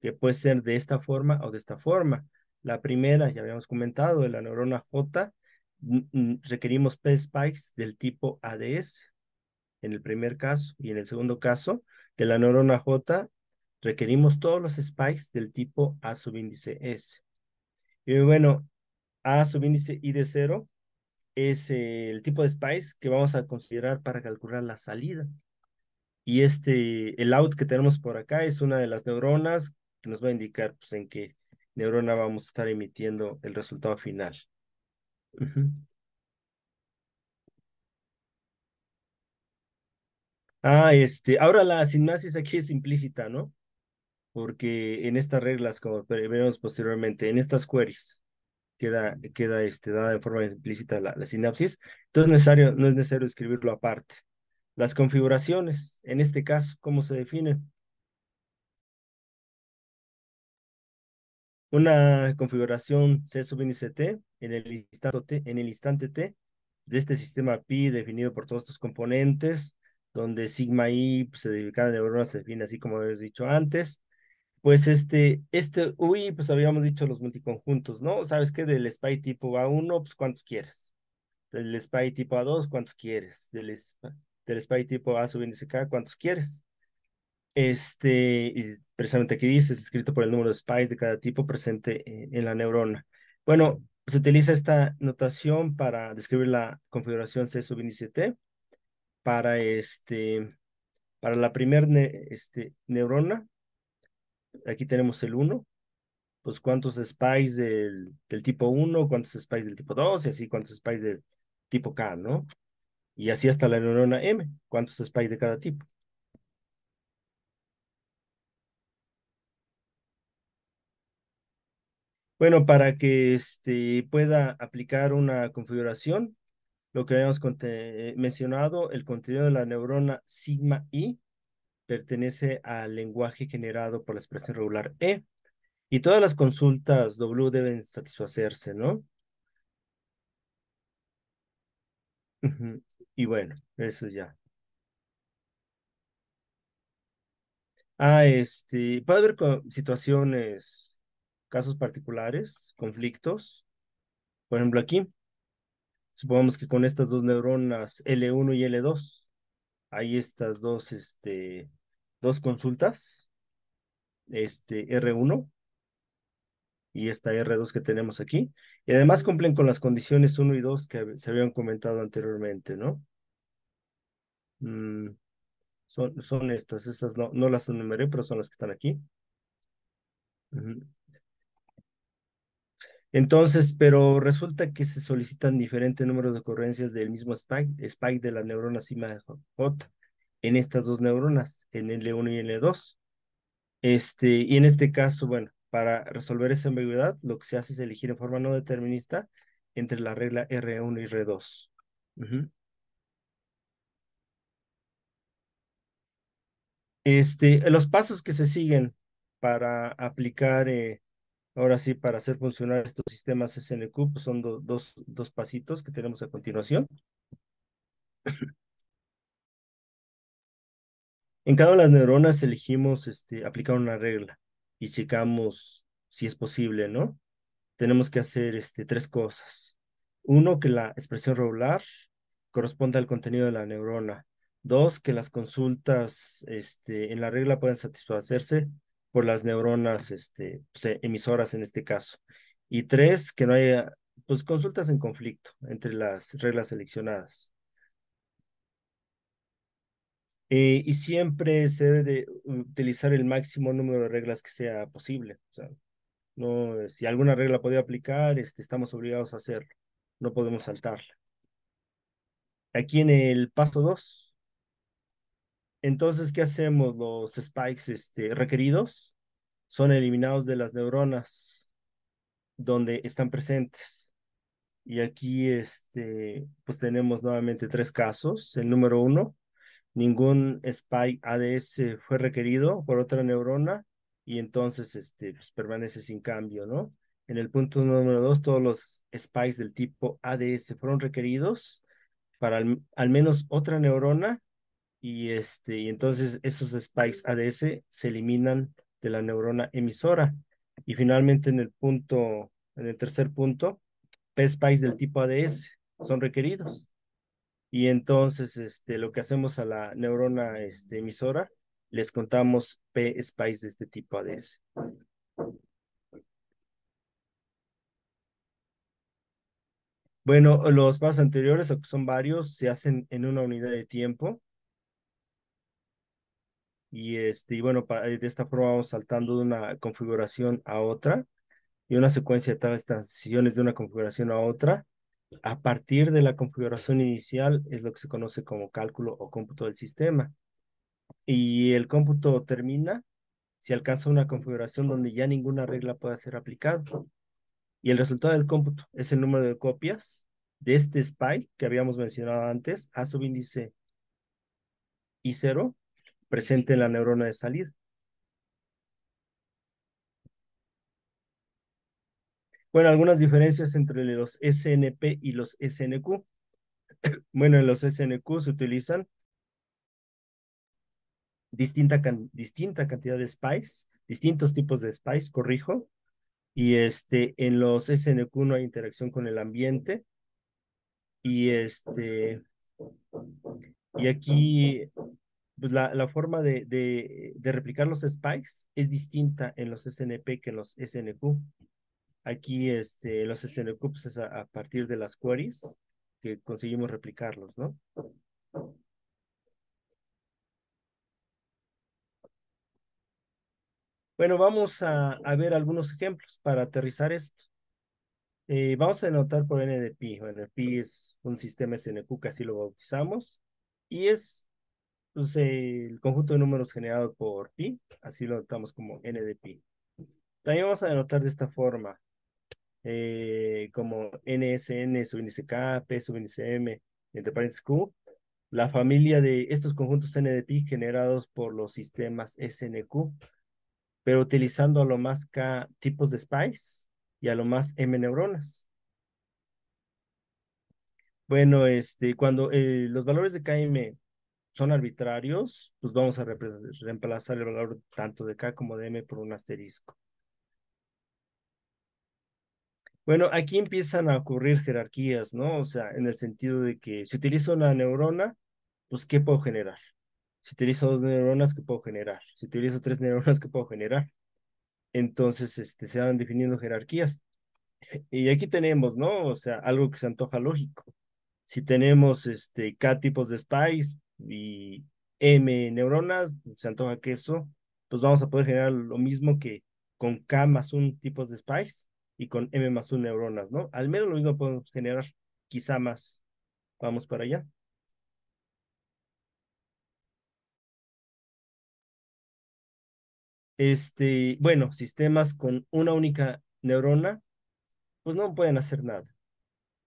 que puede ser de esta forma o de esta forma. La primera, ya habíamos comentado, de la neurona J, requerimos P spikes del tipo ADS, en el primer caso, y en el segundo caso, de la neurona J, requerimos todos los spikes del tipo A subíndice S. Y bueno, A subíndice I de 0 es el tipo de spice que vamos a considerar para calcular la salida. Y este, el out que tenemos por acá es una de las neuronas que nos va a indicar pues, en qué neurona vamos a estar emitiendo el resultado final. Ah, este, ahora la asignasis aquí es implícita, ¿no? Porque en estas reglas, como veremos posteriormente, en estas queries, queda, queda este, dada en forma implícita la, la sinapsis. Entonces necesario, no es necesario escribirlo aparte. Las configuraciones, en este caso, ¿cómo se definen? Una configuración C subíndice T en el, instante T en el instante T de este sistema pi definido por todos estos componentes, donde sigma i pues, se dedica cada neurona se define así como habéis dicho antes, pues este, este UI, pues habíamos dicho los multiconjuntos, ¿no? ¿Sabes qué? Del SPY tipo A1, pues ¿cuántos quieres? Del SPY tipo A2, ¿cuántos quieres? Del, del SPY tipo A subíndice K, ¿cuántos quieres? Este, y precisamente aquí dice, es escrito por el número de SPIs de cada tipo presente en la neurona. Bueno, se utiliza esta notación para describir la configuración C subíndice T para este, para la primera este, neurona, aquí tenemos el 1, pues cuántos spies del, tipo 1, cuántos spies del tipo 2, y así cuántos spies del tipo K, ¿no? Y así hasta la neurona M, cuántos spies de cada tipo. Bueno, para que este, pueda aplicar una configuración, lo que habíamos eh, mencionado, el contenido de la neurona sigma i pertenece al lenguaje generado por la expresión regular E. Y todas las consultas W deben satisfacerse, ¿no? Y bueno, eso ya. Ah, este, puede haber situaciones, casos particulares, conflictos. Por ejemplo, aquí, supongamos que con estas dos neuronas L1 y L2, hay estas dos, este, dos consultas, este R1 y esta R2 que tenemos aquí. Y además cumplen con las condiciones 1 y 2 que se habían comentado anteriormente, ¿no? Mm, son, son estas, esas no, no las enumeré, pero son las que están aquí. Entonces, pero resulta que se solicitan diferentes números de ocurrencias del mismo spike, spike de la neurona cima J en estas dos neuronas, en L1 y L2. Este, y en este caso, bueno, para resolver esa ambigüedad, lo que se hace es elegir en forma no determinista entre la regla R1 y R2. Este, los pasos que se siguen para aplicar, eh, ahora sí, para hacer funcionar estos sistemas SNQ, pues son dos, dos pasitos que tenemos a continuación. En cada una de las neuronas elegimos este, aplicar una regla y checamos si es posible, ¿no? Tenemos que hacer este, tres cosas. Uno, que la expresión regular corresponda al contenido de la neurona. Dos, que las consultas este, en la regla puedan satisfacerse por las neuronas este, pues, emisoras en este caso. Y tres, que no haya pues, consultas en conflicto entre las reglas seleccionadas. Eh, y siempre se debe de utilizar el máximo número de reglas que sea posible. No, si alguna regla podía aplicar, este, estamos obligados a hacerlo. No podemos saltarla. Aquí en el paso 2. Entonces, ¿qué hacemos? Los spikes este, requeridos son eliminados de las neuronas donde están presentes. Y aquí este, pues tenemos nuevamente tres casos. El número uno, ningún spike ADS fue requerido por otra neurona y entonces este, pues, permanece sin cambio, ¿no? En el punto número dos, todos los spikes del tipo ADS fueron requeridos para al, menos otra neurona y, este, y entonces esos spikes ADS se eliminan de la neurona emisora. Y finalmente en el punto, en el tercer punto, P spikes del tipo ADS son requeridos y entonces este, lo que hacemos a la neurona este, emisora, les contamos P-Spice de este tipo ADS. Bueno, los pasos anteriores, aunque son varios, se hacen en una unidad de tiempo. Y, este, bueno, de esta forma vamos saltando de una configuración a otra y una secuencia de tales transiciones de una configuración a otra a partir de la configuración inicial es lo que se conoce como cálculo o cómputo del sistema. Y el cómputo termina si alcanza una configuración donde ya ninguna regla pueda ser aplicada. Y el resultado del cómputo es el número de copias de este spike que habíamos mencionado antes a subíndice I0 presente en la neurona de salida. Bueno, algunas diferencias entre los SNP y los SNQ. Bueno, en los SNQ se utilizan distinta, distinta cantidad de spice, distintos tipos de spice, corrijo. Y este, en los SNQ no hay interacción con el ambiente. Y este, y aquí pues la, la forma de, de, de replicar los spikes es distinta en los SNP que en los SNQ. Aquí este, los SNQs es a, partir de las queries que conseguimos replicarlos, ¿no? Bueno, vamos a, ver algunos ejemplos para aterrizar esto. Eh, vamos a denotar por N de pi. Bueno, pi es un sistema SNQ que así lo bautizamos. Y es pues, el conjunto de números generado por pi. Así lo notamos como N de pi. También vamos a denotar de esta forma eh, como NSN, subíndice K, P, subíndice M, entre paréntesis Q, la familia de estos conjuntos N de generados por los sistemas SNQ, pero utilizando a lo más K tipos de SPICE y a lo más M neuronas. Bueno, este, cuando eh, los valores de KM son arbitrarios, pues vamos a reemplazar el valor tanto de K como de M por un asterisco. Bueno, aquí empiezan a ocurrir jerarquías, ¿no? O sea, en el sentido de que si utilizo una neurona, pues ¿qué puedo generar? Si utilizo dos neuronas, ¿qué puedo generar? Si utilizo tres neuronas, ¿qué puedo generar? Entonces, este, se van definiendo jerarquías. Y aquí tenemos, ¿no? O sea, algo que se antoja lógico. Si tenemos este, K tipos de SPICE y M neuronas, pues, se antoja que eso, pues vamos a poder generar lo mismo que con K más un tipos de SPICE y con M más un neuronas, ¿no? Al menos lo mismo podemos generar, quizá más. Vamos para allá. Este, bueno, sistemas con una única neurona, pues no pueden hacer nada.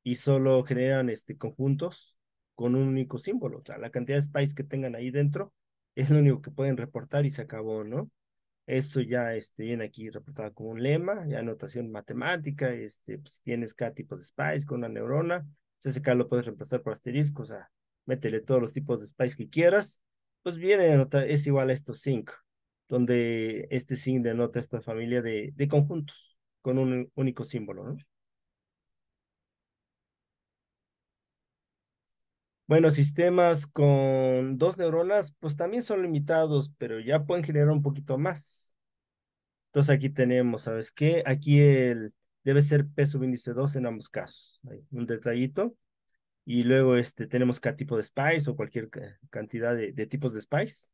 Y solo generan este, conjuntos con un único símbolo. O sea, la cantidad de spice que tengan ahí dentro es lo único que pueden reportar y se acabó, ¿no? Eso ya este, viene aquí reportado como un lema, ya notación matemática, este, pues, tienes cada tipo de spice con una neurona, ese K lo puedes reemplazar por asterisco, o sea, métele todos los tipos de spice que quieras, pues viene a notar, es igual a estos cinco donde este signo denota esta familia de conjuntos con un único símbolo, ¿no? Bueno, sistemas con dos neuronas, pues también son limitados, pero ya pueden generar un poquito más. Entonces aquí tenemos, ¿sabes qué? Aquí el, debe ser P subíndice 2 en ambos casos. un detallito. Y luego este, tenemos cada tipo de spice o cualquier cantidad de, de tipos de spice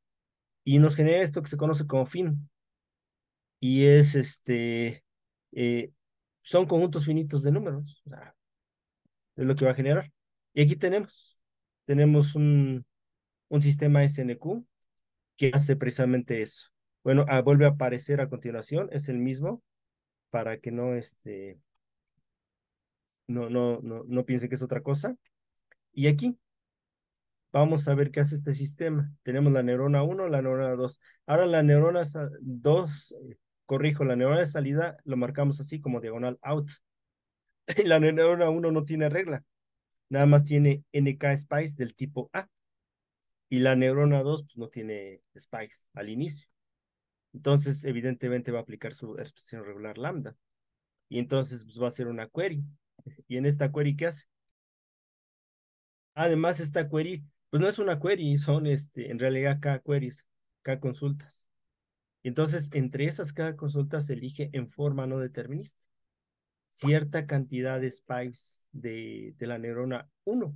y nos genera esto que se conoce como fin. Y es este, eh, son conjuntos finitos de números. es lo que va a generar. Y aquí tenemos, tenemos un, un sistema SNQ que hace precisamente eso. Bueno, ah, vuelve a aparecer a continuación, es el mismo, para que no, este, no, no, no, no piense que es otra cosa. Y aquí Vamos a ver qué hace este sistema. Tenemos la neurona 1, la neurona 2. Ahora la neurona 2, eh, corrijo, la neurona de salida lo marcamos así como diagonal out. la neurona 1 no tiene regla. Nada más tiene NK spice del tipo A. Y la neurona 2 pues, no tiene spice al inicio. Entonces, evidentemente va a aplicar su expresión regular lambda. Y entonces pues, va a hacer una query. Y en esta query, ¿qué hace? Además, esta query pues no es una query, son este, en realidad cada queries, cada consultas. Entonces, entre esas cada consulta se elige en forma no determinista cierta cantidad de spice de, de la neurona 1. O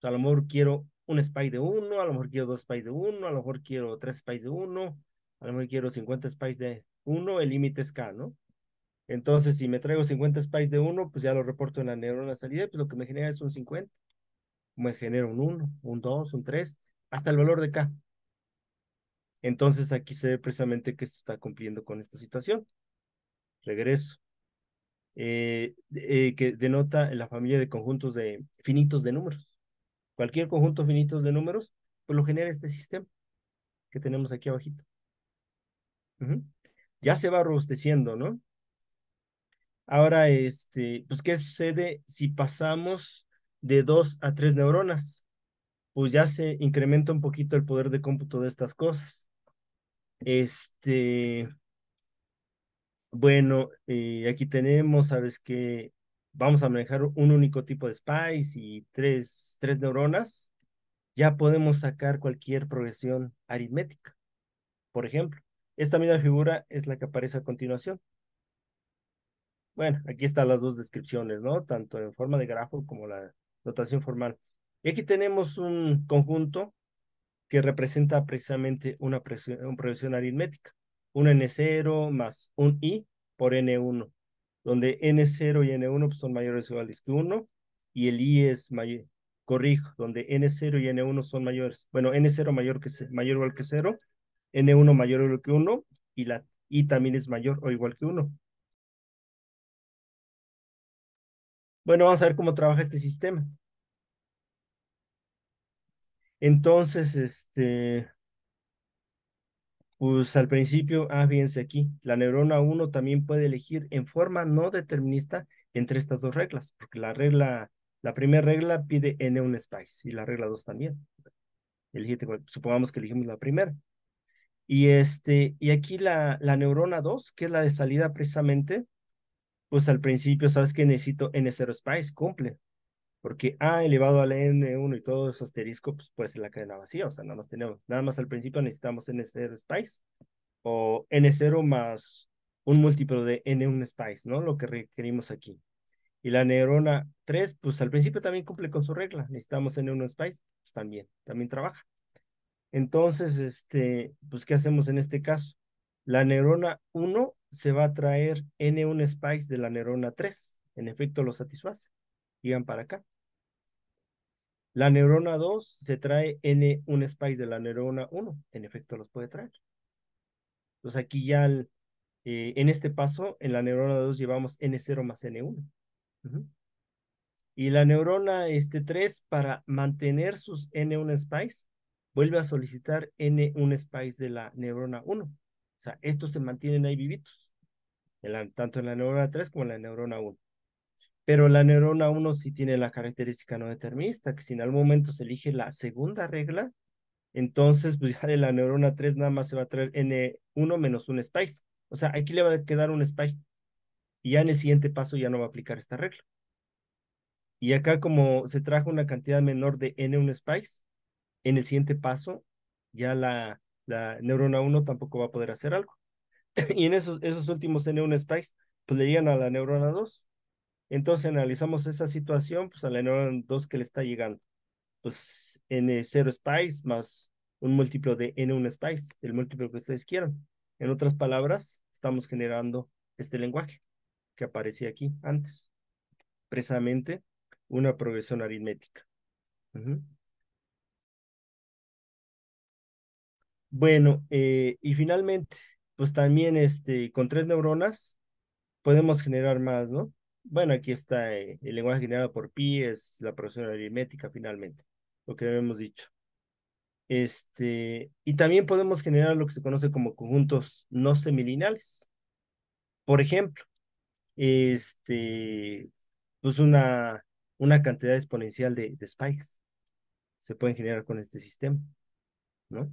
sea, a lo mejor quiero un spike de 1, a lo mejor quiero dos spikes de 1, a lo mejor quiero tres spikes de 1, a lo mejor quiero 50 spikes de 1, el límite es K, ¿no? Entonces, si me traigo 50 spikes de 1, pues ya lo reporto en la neurona salida, pues lo que me genera es un 50 me genera un 1, un 2, un 3, hasta el valor de K. Entonces aquí se ve precisamente que se está cumpliendo con esta situación. Regreso. Eh, eh, que denota la familia de conjuntos de finitos de números. Cualquier conjunto finito de números, pues lo genera este sistema que tenemos aquí abajito. Ya se va robusteciendo, ¿no? Ahora, este, pues, ¿qué sucede si pasamos de dos a tres neuronas, pues ya se incrementa un poquito el poder de cómputo de estas cosas. Este, bueno, eh, aquí tenemos, sabes que vamos a manejar un único tipo de SPICE y tres, tres neuronas, ya podemos sacar cualquier progresión aritmética. Por ejemplo, esta misma figura es la que aparece a continuación. Bueno, aquí están las dos descripciones, ¿no? Tanto en forma de grafo como la notación formal. Y aquí tenemos un conjunto que representa precisamente una, progresión aritmética. Un N0 más un I por N1, donde N0 y N1 pues, son mayores o iguales que 1, y el I es mayor, corrijo, donde N0 y N1 son mayores. Bueno, N0 mayor, que, mayor o igual que 0, N1 mayor o igual que 1, y la I también es mayor o igual que 1. Bueno, vamos a ver cómo trabaja este sistema. Entonces, este, pues al principio, ah, fíjense aquí, la neurona 1 también puede elegir en forma no determinista entre estas dos reglas, porque la regla, la primera regla pide N1 spice y la regla 2 también. Elegite, supongamos que elegimos la primera. Y, este, y aquí la, la neurona 2, que es la de salida precisamente, pues al principio sabes que necesito N0 spice, cumple. Porque A elevado al N1 y todo eso asterisco, pues puede ser la cadena vacía, o sea, nada más tenemos, nada más al principio necesitamos N0 spice o N0 más un múltiplo de N1 spice, ¿no? Lo que requerimos aquí. Y la neurona 3, pues al principio también cumple con su regla, necesitamos N1 spice, pues también, también trabaja. Entonces, este, pues, ¿qué hacemos en este caso? La neurona 1 se va a traer N1 spice de la neurona 3, en efecto lo satisface. Digan para acá. La neurona 2 se trae N1 spice de la neurona 1. En efecto, los puede traer. Entonces aquí ya eh, en este paso, en la neurona 2 llevamos N0 más N1. Y la neurona este, 3, para mantener sus N1 spice, vuelve a solicitar N1 spice de la neurona 1. O sea, estos se mantienen ahí vivitos, tanto en la neurona 3 como en la neurona 1. Pero la neurona 1 sí tiene la característica no determinista, que si en algún momento se elige la segunda regla, entonces pues ya de la neurona 3 nada más se va a traer N1 menos un spice. O sea, aquí le va a quedar un spice. Y ya en el siguiente paso ya no va a aplicar esta regla. Y acá como se trajo una cantidad menor de N1 spice, en el siguiente paso ya la, la neurona 1 tampoco va a poder hacer algo. y en esos, esos últimos N1 spice, pues le llegan a la neurona 2 entonces analizamos esa situación, pues a la neurona 2 que le está llegando. Pues N0 spice más un múltiplo de N1 spice, el múltiplo que ustedes quieran. En otras palabras, estamos generando este lenguaje que aparecía aquí antes. Precisamente una progresión aritmética. Bueno, eh, y finalmente, pues también este, con tres neuronas podemos generar más, ¿no? Bueno, aquí está eh, el lenguaje generado por pi, es la progresión aritmética finalmente, lo que hemos dicho. Este, y también podemos generar lo que se conoce como conjuntos no semilineales. Por ejemplo, este, pues una, una cantidad exponencial de, de spikes se pueden generar con este sistema, ¿no?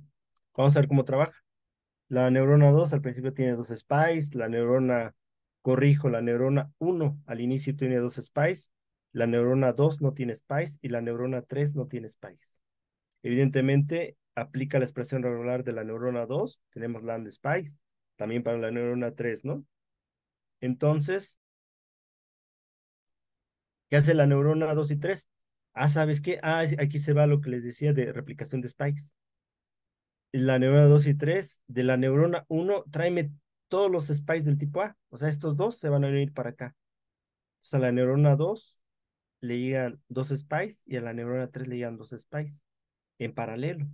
Vamos a ver cómo trabaja. La neurona 2 al principio tiene dos spikes, la neurona Corrijo, la neurona 1 al inicio tiene dos spice, la neurona 2 no tiene spice y la neurona 3 no tiene spice. Evidentemente, aplica la expresión regular de la neurona 2, tenemos land spice, también para la neurona 3, ¿no? Entonces, ¿qué hace la neurona 2 y 3? Ah, ¿sabes qué? Ah, aquí se va lo que les decía de replicación de spikes. La neurona 2 y 3, de la neurona 1, tráeme todos los spice del tipo A. O sea, estos dos se van a venir para acá. O sea, la neurona 2 le llegan dos spice y a la neurona 3 le llegan dos spice en paralelo.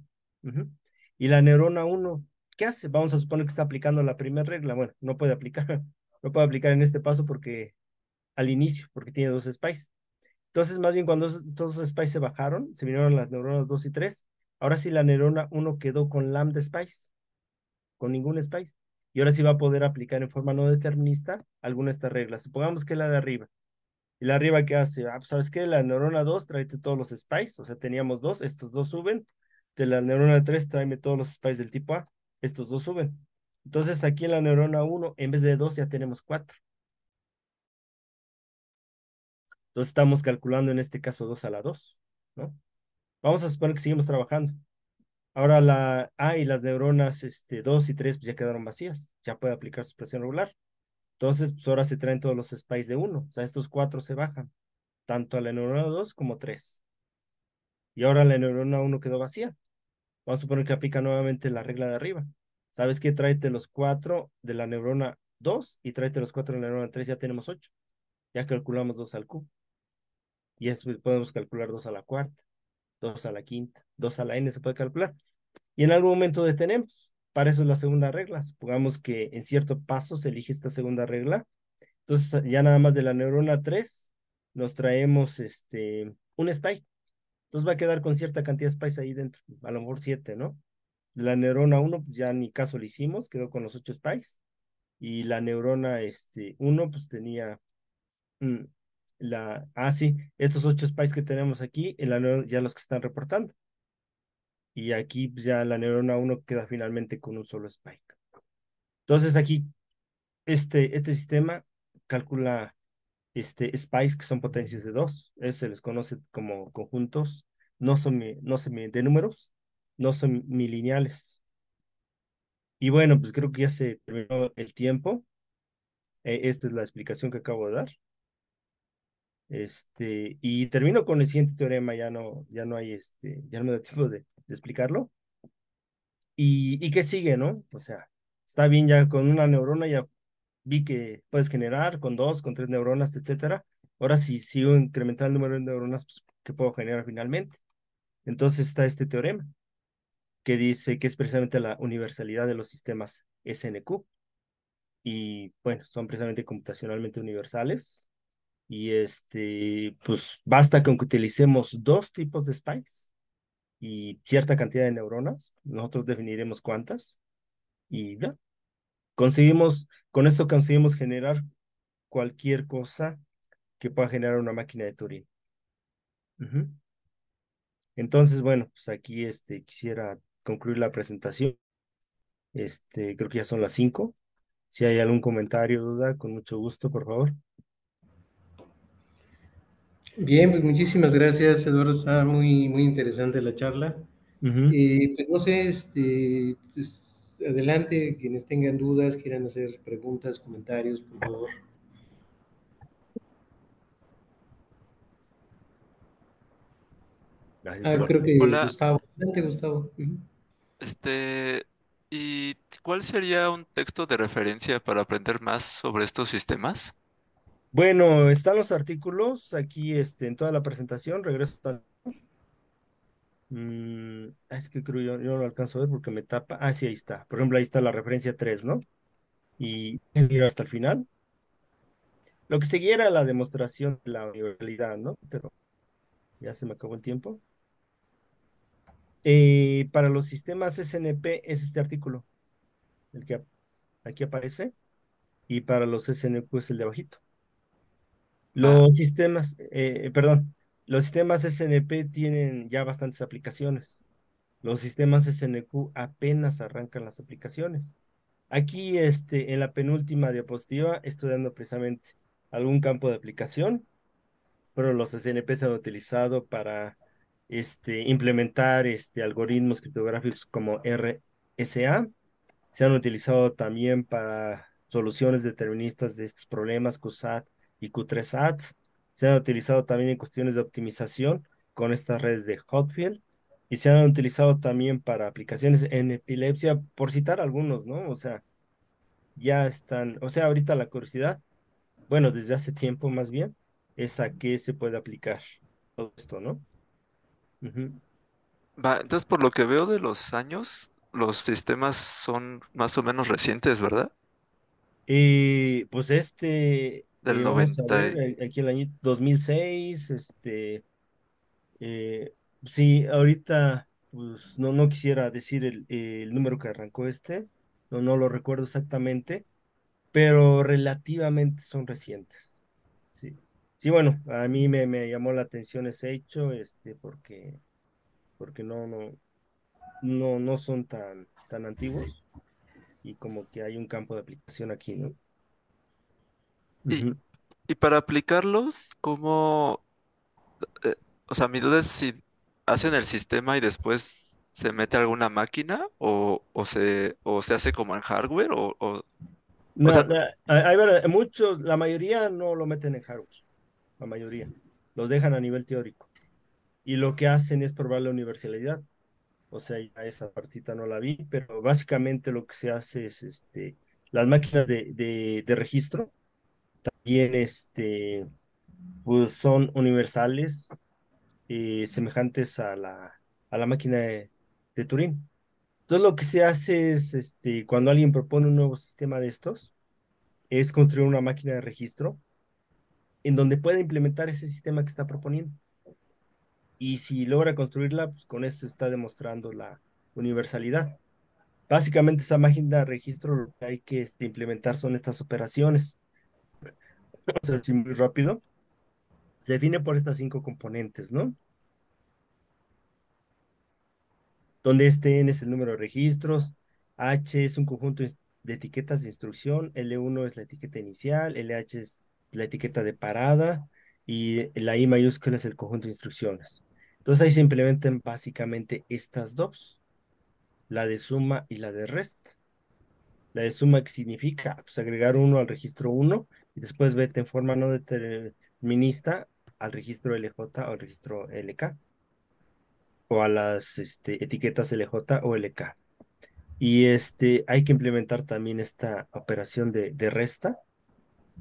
Y la neurona 1, ¿qué hace? Vamos a suponer que está aplicando la primera regla. Bueno, no puede aplicar, no puede aplicar en este paso porque al inicio, porque tiene dos spice. Entonces, más bien cuando todos los spice se bajaron, se vinieron las neuronas 2 y 3. Ahora sí la neurona 1 quedó con lambda spice, con ningún spice y ahora sí va a poder aplicar en forma no determinista alguna de estas reglas. Supongamos que la de arriba. Y la arriba, ¿qué hace? Ah, pues, ¿sabes qué? La neurona 2, tráete todos los spice, o sea, teníamos dos, estos dos suben. De la neurona 3, tráeme todos los spice del tipo A, estos dos suben. Entonces, aquí en la neurona 1, en vez de 2, ya tenemos 4. Entonces, estamos calculando en este caso 2 a la 2, ¿no? Vamos a suponer que seguimos trabajando. Ahora la A y las neuronas este, 2 y 3 pues ya quedaron vacías, ya puede aplicar su expresión regular. Entonces, pues ahora se traen todos los spice de 1, o sea, estos cuatro se bajan, tanto a la neurona 2 como 3. Y ahora la neurona 1 quedó vacía. Vamos a suponer que aplica nuevamente la regla de arriba. ¿Sabes qué? Tráete los 4 de la neurona 2 y tráete los 4 de la neurona 3, ya tenemos 8. Ya calculamos 2 al cubo. Y eso podemos calcular 2 a la cuarta. 2 a la quinta, 2 a la n se puede calcular. Y en algún momento detenemos. Para eso es la segunda regla. Supongamos que en cierto paso se elige esta segunda regla. Entonces ya nada más de la neurona 3 nos traemos este, un spike. Entonces va a quedar con cierta cantidad de spikes ahí dentro, a lo mejor siete, ¿no? La neurona 1, pues ya ni caso le hicimos, quedó con los ocho spikes. Y la neurona este, 1, pues tenía mm, la, ah, sí, estos ocho spikes que tenemos aquí, en la ya los que están reportando. Y aquí pues, ya la neurona 1 queda finalmente con un solo spike. Entonces aquí, este, este sistema calcula este, spikes que son potencias de 2. Eso se les conoce como conjuntos, no son, no son de números, no son milineales. Y bueno, pues creo que ya se terminó el tiempo. Eh, esta es la explicación que acabo de dar. Este, y termino con el siguiente teorema, ya no, ya no hay este, ya no me da tiempo de, explicarlo. Y, y qué sigue, ¿no? O sea, está bien ya con una neurona, ya vi que puedes generar con dos, con tres neuronas, etcétera. Ahora si sigo incrementando el número de neuronas, pues, ¿qué puedo generar finalmente? Entonces está este teorema que dice que es precisamente la universalidad de los sistemas SNQ. Y bueno, son precisamente computacionalmente universales. Y este, pues basta con que utilicemos dos tipos de spikes y cierta cantidad de neuronas. Nosotros definiremos cuántas. Y ya, conseguimos, con esto conseguimos generar cualquier cosa que pueda generar una máquina de Turing. Entonces, bueno, pues aquí este, quisiera concluir la presentación. Este, creo que ya son las cinco. Si hay algún comentario, duda, con mucho gusto, por favor. Bien, pues muchísimas gracias, Eduardo. Está muy, muy interesante la charla. Y pues no sé, este, pues adelante, quienes tengan dudas, quieran hacer preguntas, comentarios, por favor. Ah, creo que Hola. Gustavo. Adelante, Gustavo. Este, ¿y cuál sería un texto de referencia para aprender más sobre estos sistemas? Bueno, están los artículos aquí este, en toda la presentación. Regreso a... Mm, es que creo yo, yo no lo alcanzo a ver porque me tapa. Ah, sí, ahí está. Por ejemplo, ahí está la referencia 3, ¿no? Y mira hasta el final. Lo que seguía era la demostración de la universalidad, ¿no? Pero ya se me acabó el tiempo. Eh, para los sistemas SNP es este artículo, el que aquí aparece, y para los SNQ es el de abajito. Los sistemas, eh, perdón, los sistemas SNP tienen ya bastantes aplicaciones. Los sistemas SNQ apenas arrancan las aplicaciones. Aquí, este, en la penúltima diapositiva, estoy dando precisamente algún campo de aplicación, pero los SNP se han utilizado para este, implementar este, algoritmos criptográficos como RSA. Se han utilizado también para soluciones deterministas de estos problemas, QSAT y Q3SAT. Se han utilizado también en cuestiones de optimización con estas redes de Hotfield y se han utilizado también para aplicaciones en epilepsia, por citar algunos, ¿no? O sea, ya están, o sea, ahorita la curiosidad, bueno, desde hace tiempo más bien, es a qué se puede aplicar todo esto, ¿no? Va, entonces por lo que veo de los años, los sistemas son más o menos recientes, ¿verdad? Y pues este, Del eh, vamos a 90 ver, y- eh, aquí el año 2006, este, eh, sí, ahorita, pues no, no quisiera decir el, el número que arrancó este, no, no lo recuerdo exactamente, pero relativamente son recientes, sí. Sí, bueno, a mí me, me llamó la atención ese hecho, este, porque, porque no, no, no, no son tan, tan antiguos y como que hay un campo de aplicación aquí, ¿no? Y, Ujú. y para aplicarlos, ¿cómo? eh, o sea, mi duda es si hacen el sistema y después se mete a alguna máquina o, o se, o se hace como en hardware o, o, o No, sea, no, hay- hay ver- muchos, la mayoría no lo meten en hardware, la mayoría, los dejan a nivel teórico. Y lo que hacen es probar la universalidad. O sea, ya esa partita no la vi, pero básicamente lo que se hace es, este, las máquinas de, de, de registro también, este, pues son universales, eh, semejantes a la, a la máquina de, de Turing. Entonces lo que se hace es, este, cuando alguien propone un nuevo sistema de estos, es construir una máquina de registro en donde pueda implementar ese sistema que está proponiendo. Y si logra construirla, pues con esto está demostrando la universalidad. Básicamente esa máquina de registro lo que hay que este, implementar son estas operaciones. Vamos a decir muy rápido. Se define por estas cinco componentes, ¿no? Donde este N es el número de registros, H es un conjunto de etiquetas de instrucción, L1 es la etiqueta inicial, LH es la etiqueta de parada y la I mayúscula es el conjunto de instrucciones. Entonces ahí se implementan básicamente estas dos, la de suma y la de rest. La de suma que significa pues, agregar uno al registro 1 y después vete en forma no determinista al registro LJ o al registro LK o a las este, etiquetas LJ o LK. Y este, hay que implementar también esta operación de, de resta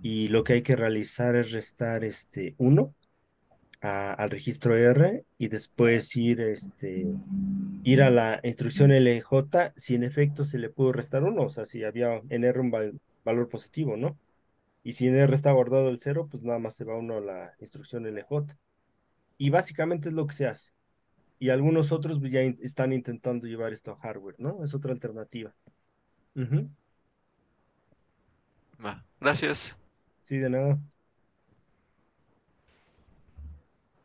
y lo que hay que realizar es restar este 1 al registro R y después ir, este, ir a la instrucción LJ si en efecto se le pudo restar uno, o sea, si había en R un valor positivo, ¿no? Y si en R está guardado el cero, pues nada más se va uno a la instrucción LJ. Y básicamente es lo que se hace. Y algunos otros ya están intentando llevar esto a hardware, ¿no? Es otra alternativa. Gracias. Sí, de nada.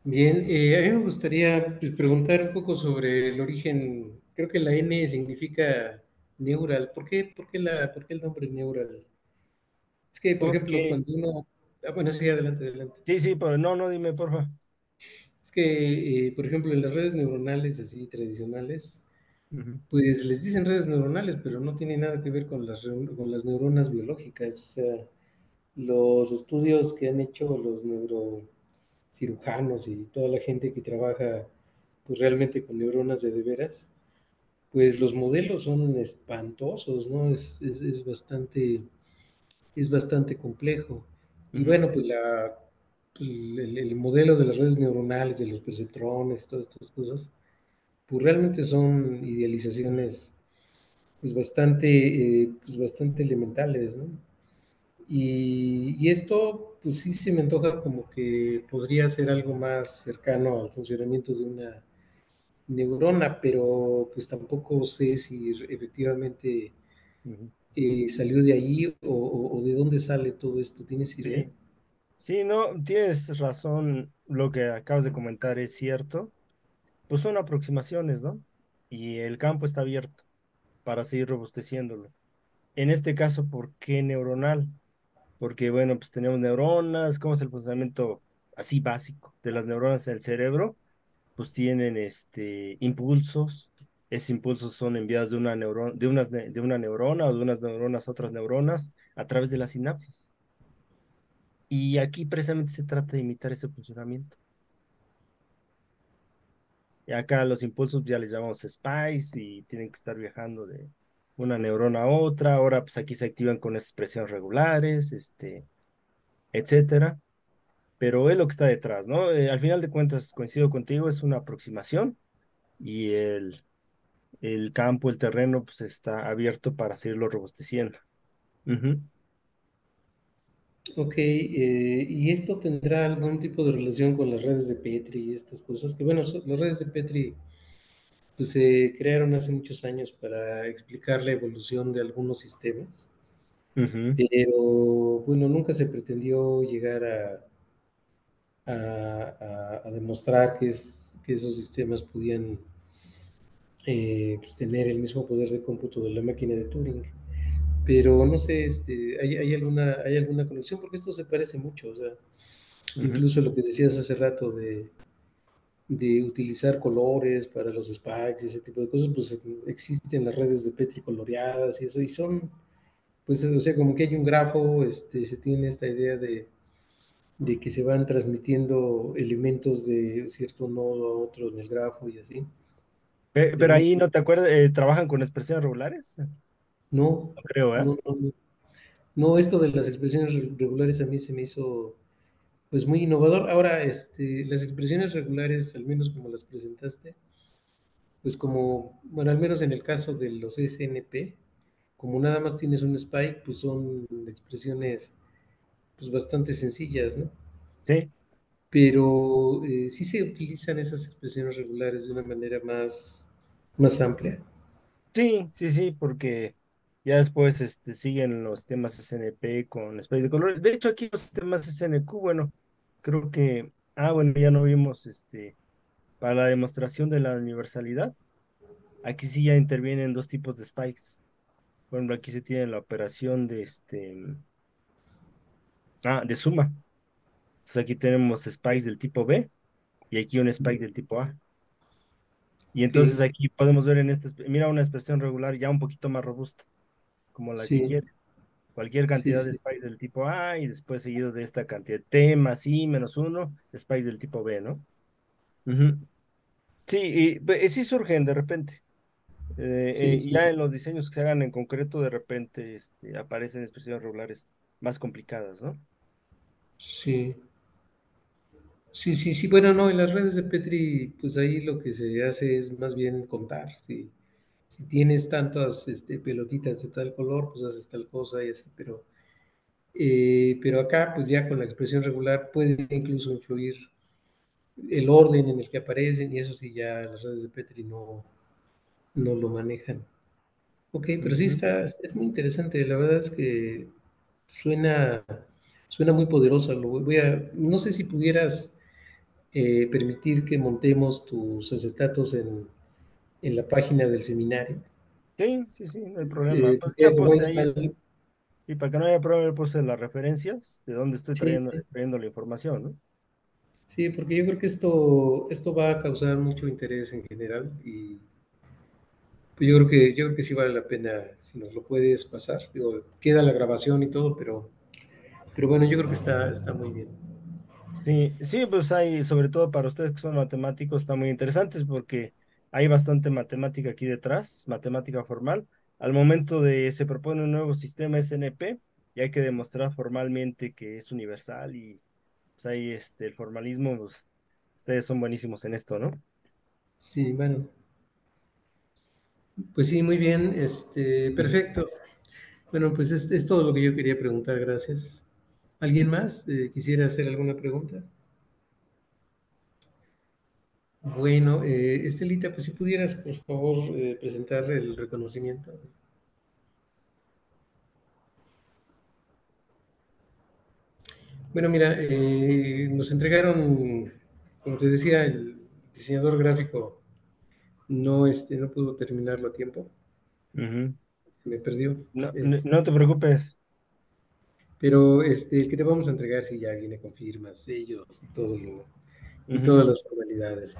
Bien, eh, a mí me gustaría pues, preguntar un poco sobre el origen. Creo que la N significa neural. ¿Por qué, por qué, la, por qué el nombre neural? Es que, por ejemplo, cuando uno... Ah, bueno, sí, adelante, adelante. Sí, sí, pero no, no, dime, por favor. Es que, eh, por ejemplo, en las redes neuronales así tradicionales, pues les dicen redes neuronales, pero no tiene nada que ver con las, con las neuronas biológicas. O sea, los estudios que han hecho los neuro cirujanos y toda la gente que trabaja pues realmente con neuronas de de veras, pues los modelos son espantosos, ¿no? Es, es, bastante, es bastante complejo. Y bueno, pues, la, pues, el, modelo de las redes neuronales, de los perceptrones, todas estas cosas, pues realmente son idealizaciones pues bastante, eh, pues bastante elementales, ¿no? Y, esto, pues sí se me antoja como que podría ser algo más cercano al funcionamiento de una neurona, pero pues tampoco sé si efectivamente eh, salió de ahí o, de dónde sale todo esto. ¿Tienes idea? Sí. sí, no, tienes razón. Lo que acabas de comentar es cierto. Pues son aproximaciones, ¿no? Y el campo está abierto para seguir robusteciéndolo. En este caso, ¿por qué neuronal? porque bueno, pues tenemos neuronas, ¿cómo es el funcionamiento así básico de las neuronas en el cerebro? Pues tienen este, impulsos, esos impulsos son enviados de una, neurona, de, unas, de una neurona o de unas neuronas a otras neuronas a través de la sinapsis. Y aquí precisamente se trata de imitar ese funcionamiento. Y acá los impulsos ya les llamamos spice y tienen que estar viajando de, una neurona a otra, ahora pues aquí se activan con expresiones regulares, este, etcétera. Pero es lo que está detrás, ¿no? Eh, al final de cuentas, coincido contigo, es una aproximación y el, el campo, el terreno, pues está abierto para seguirlo robusteciendo. Ok, eh, ¿y esto tendrá algún tipo de relación con las redes de Petri y estas cosas? Que bueno, las redes de Petri pues se crearon hace muchos años para explicar la evolución de algunos sistemas, pero bueno, nunca se pretendió llegar a, a, demostrar que, es, que, esos sistemas podían eh, pues, tener el mismo poder de cómputo de la máquina de Turing. Pero no sé, este, ¿hay, hay, alguna, ¿hay alguna conexión? Porque esto se parece mucho, o sea, incluso lo que decías hace rato de, de utilizar colores para los spikes y ese tipo de cosas, pues existen las redes de Petri coloreadas y eso, y son, pues, o sea, como que hay un grafo, este, se tiene esta idea de, de que se van transmitiendo elementos de cierto nodo a otro en el grafo y así. Pero ahí no te acuerdas, eh, ¿trabajan con expresiones regulares? No, no creo, ¿eh? No, no, no, esto de las expresiones regulares a mí se me hizo pues muy innovador. Ahora, este, las expresiones regulares, al menos como las presentaste, pues como, bueno, al menos en el caso de los SNP, como nada más tienes un spike, pues son expresiones pues bastante sencillas, ¿no? Sí, pero eh, sí se utilizan esas expresiones regulares de una manera más, más amplia. sí, sí, sí, porque ya después este, siguen los temas SNP con espacios de colores. De hecho, aquí los temas SNQ, bueno, creo que, ah, bueno, ya no vimos este, para la demostración de la universalidad. Aquí sí ya intervienen dos tipos de spikes. Por ejemplo, aquí se tiene la operación de este, ah, de suma. Entonces aquí tenemos spikes del tipo B y aquí un spike del tipo A. Y entonces aquí podemos ver en esta, mira una expresión regular ya un poquito más robusta, como la que Sí, quieres. Cualquier sí, cantidad de spikes del tipo A y después seguido de esta cantidad T más I menos uno, spikes del tipo B, ¿no? Sí, y pe- sí surgen de repente. Eh, sí, eh, sí, ya en los diseños que se hagan en concreto, de repente este, aparecen expresiones regulares más complicadas, ¿no? sí. Sí, sí, sí. Bueno, no, en las redes de Petri, pues ahí lo que se hace es más bien contar. Si, si tienes tantas este, pelotitas de tal color, pues haces tal cosa y así. Pero, eh, pero acá, pues ya con la expresión regular puede incluso influir el orden en el que aparecen y eso sí ya las redes de Petri no, no lo manejan. Ok, pero sí está, es muy interesante. La verdad es que suena, suena muy poderoso. Lo voy a, no sé si pudieras eh, permitir que montemos tus acetatos en, en la página del seminario. Sí, sí, sí, no hay problema. Eh, Pues porque ya lo voy a puse ahí, es- instalar. y para que no haya problema, puse las referencias de dónde estoy trayendo, sí, la información, ¿no? sí, porque yo creo que esto, esto va a causar mucho interés en general y pues yo creo que, yo creo que sí vale la pena si nos lo puedes pasar. Digo, queda la grabación y todo, pero, pero bueno, yo creo que está, está muy bien. Sí, sí, pues hay, sobre todo para ustedes que son matemáticos, está muy interesantes porque hay bastante matemática aquí detrás, matemática formal. Al momento de se propone un nuevo sistema SNP y hay que demostrar formalmente que es universal y pues ahí este, el formalismo, pues ustedes son buenísimos en esto, ¿no? Sí, bueno, pues sí, muy bien, este, perfecto. Bueno, pues es, es todo lo que yo quería preguntar, gracias. ¿Alguien más eh, quisiera hacer alguna pregunta? Bueno, eh, Estelita, pues si pudieras, por favor, eh, presentar el reconocimiento. Bueno, mira, eh, nos entregaron, como te decía, el diseñador gráfico no, este, no pudo terminarlo a tiempo, se me perdió. No, no, Es- no te preocupes. Pero este, el que te vamos a entregar sí ya viene con firmas, sellos y todo lo, y todas las formalidades.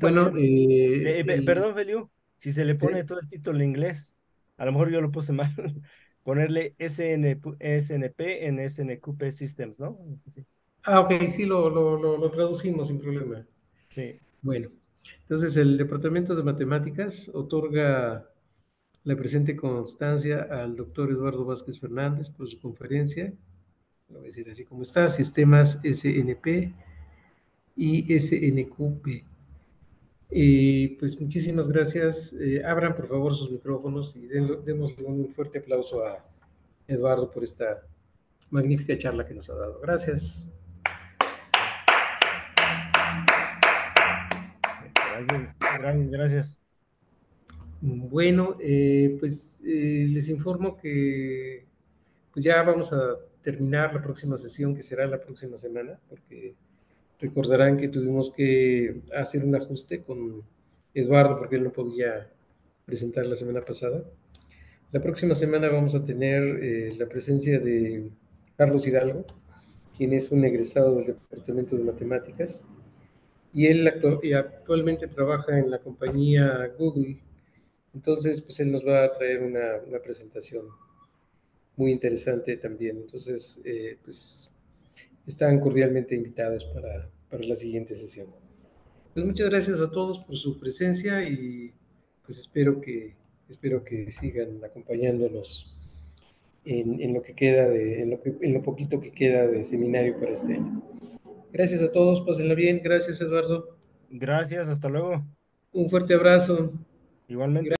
Bueno, eh, Eh, perdón, Feliu, si se le ¿sí? pone todo el título en inglés, a lo mejor yo lo puse mal. Ponerle SNP, SNP en SNQP Systems, ¿no? Sí, Ah, ok, sí, lo, lo, lo, lo traducimos sin problema. sí. Bueno, entonces el Departamento de Matemáticas otorga la presente constancia al doctor Eduardo Vázquez Fernández por su conferencia, lo voy a decir así como está, Sistemas SNP y SNQP. Y pues muchísimas gracias. Eh, abran por favor sus micrófonos y demos un fuerte aplauso a Eduardo por esta magnífica charla que nos ha dado. Gracias, gracias, gracias. Bueno, eh, pues eh, les informo que pues ya vamos a terminar la próxima sesión, que será la próxima semana, porque recordarán que tuvimos que hacer un ajuste con Eduardo, porque él no podía presentar la semana pasada. La próxima semana vamos a tener eh, la presencia de Carlos Hidalgo, quien es un egresado del Departamento de Matemáticas, y él actualmente trabaja en la compañía Google entonces, pues él nos va a traer una, una presentación muy interesante también. Entonces, eh, pues están cordialmente invitados para, para la siguiente sesión. Pues muchas gracias a todos por su presencia y pues espero que, espero que sigan acompañándonos en, en lo que queda de, en lo, que, en lo poquito que queda de seminario para este año. Gracias a todos, pásenla bien. Gracias, Eduardo. Gracias, hasta luego. Un fuerte abrazo. Igualmente.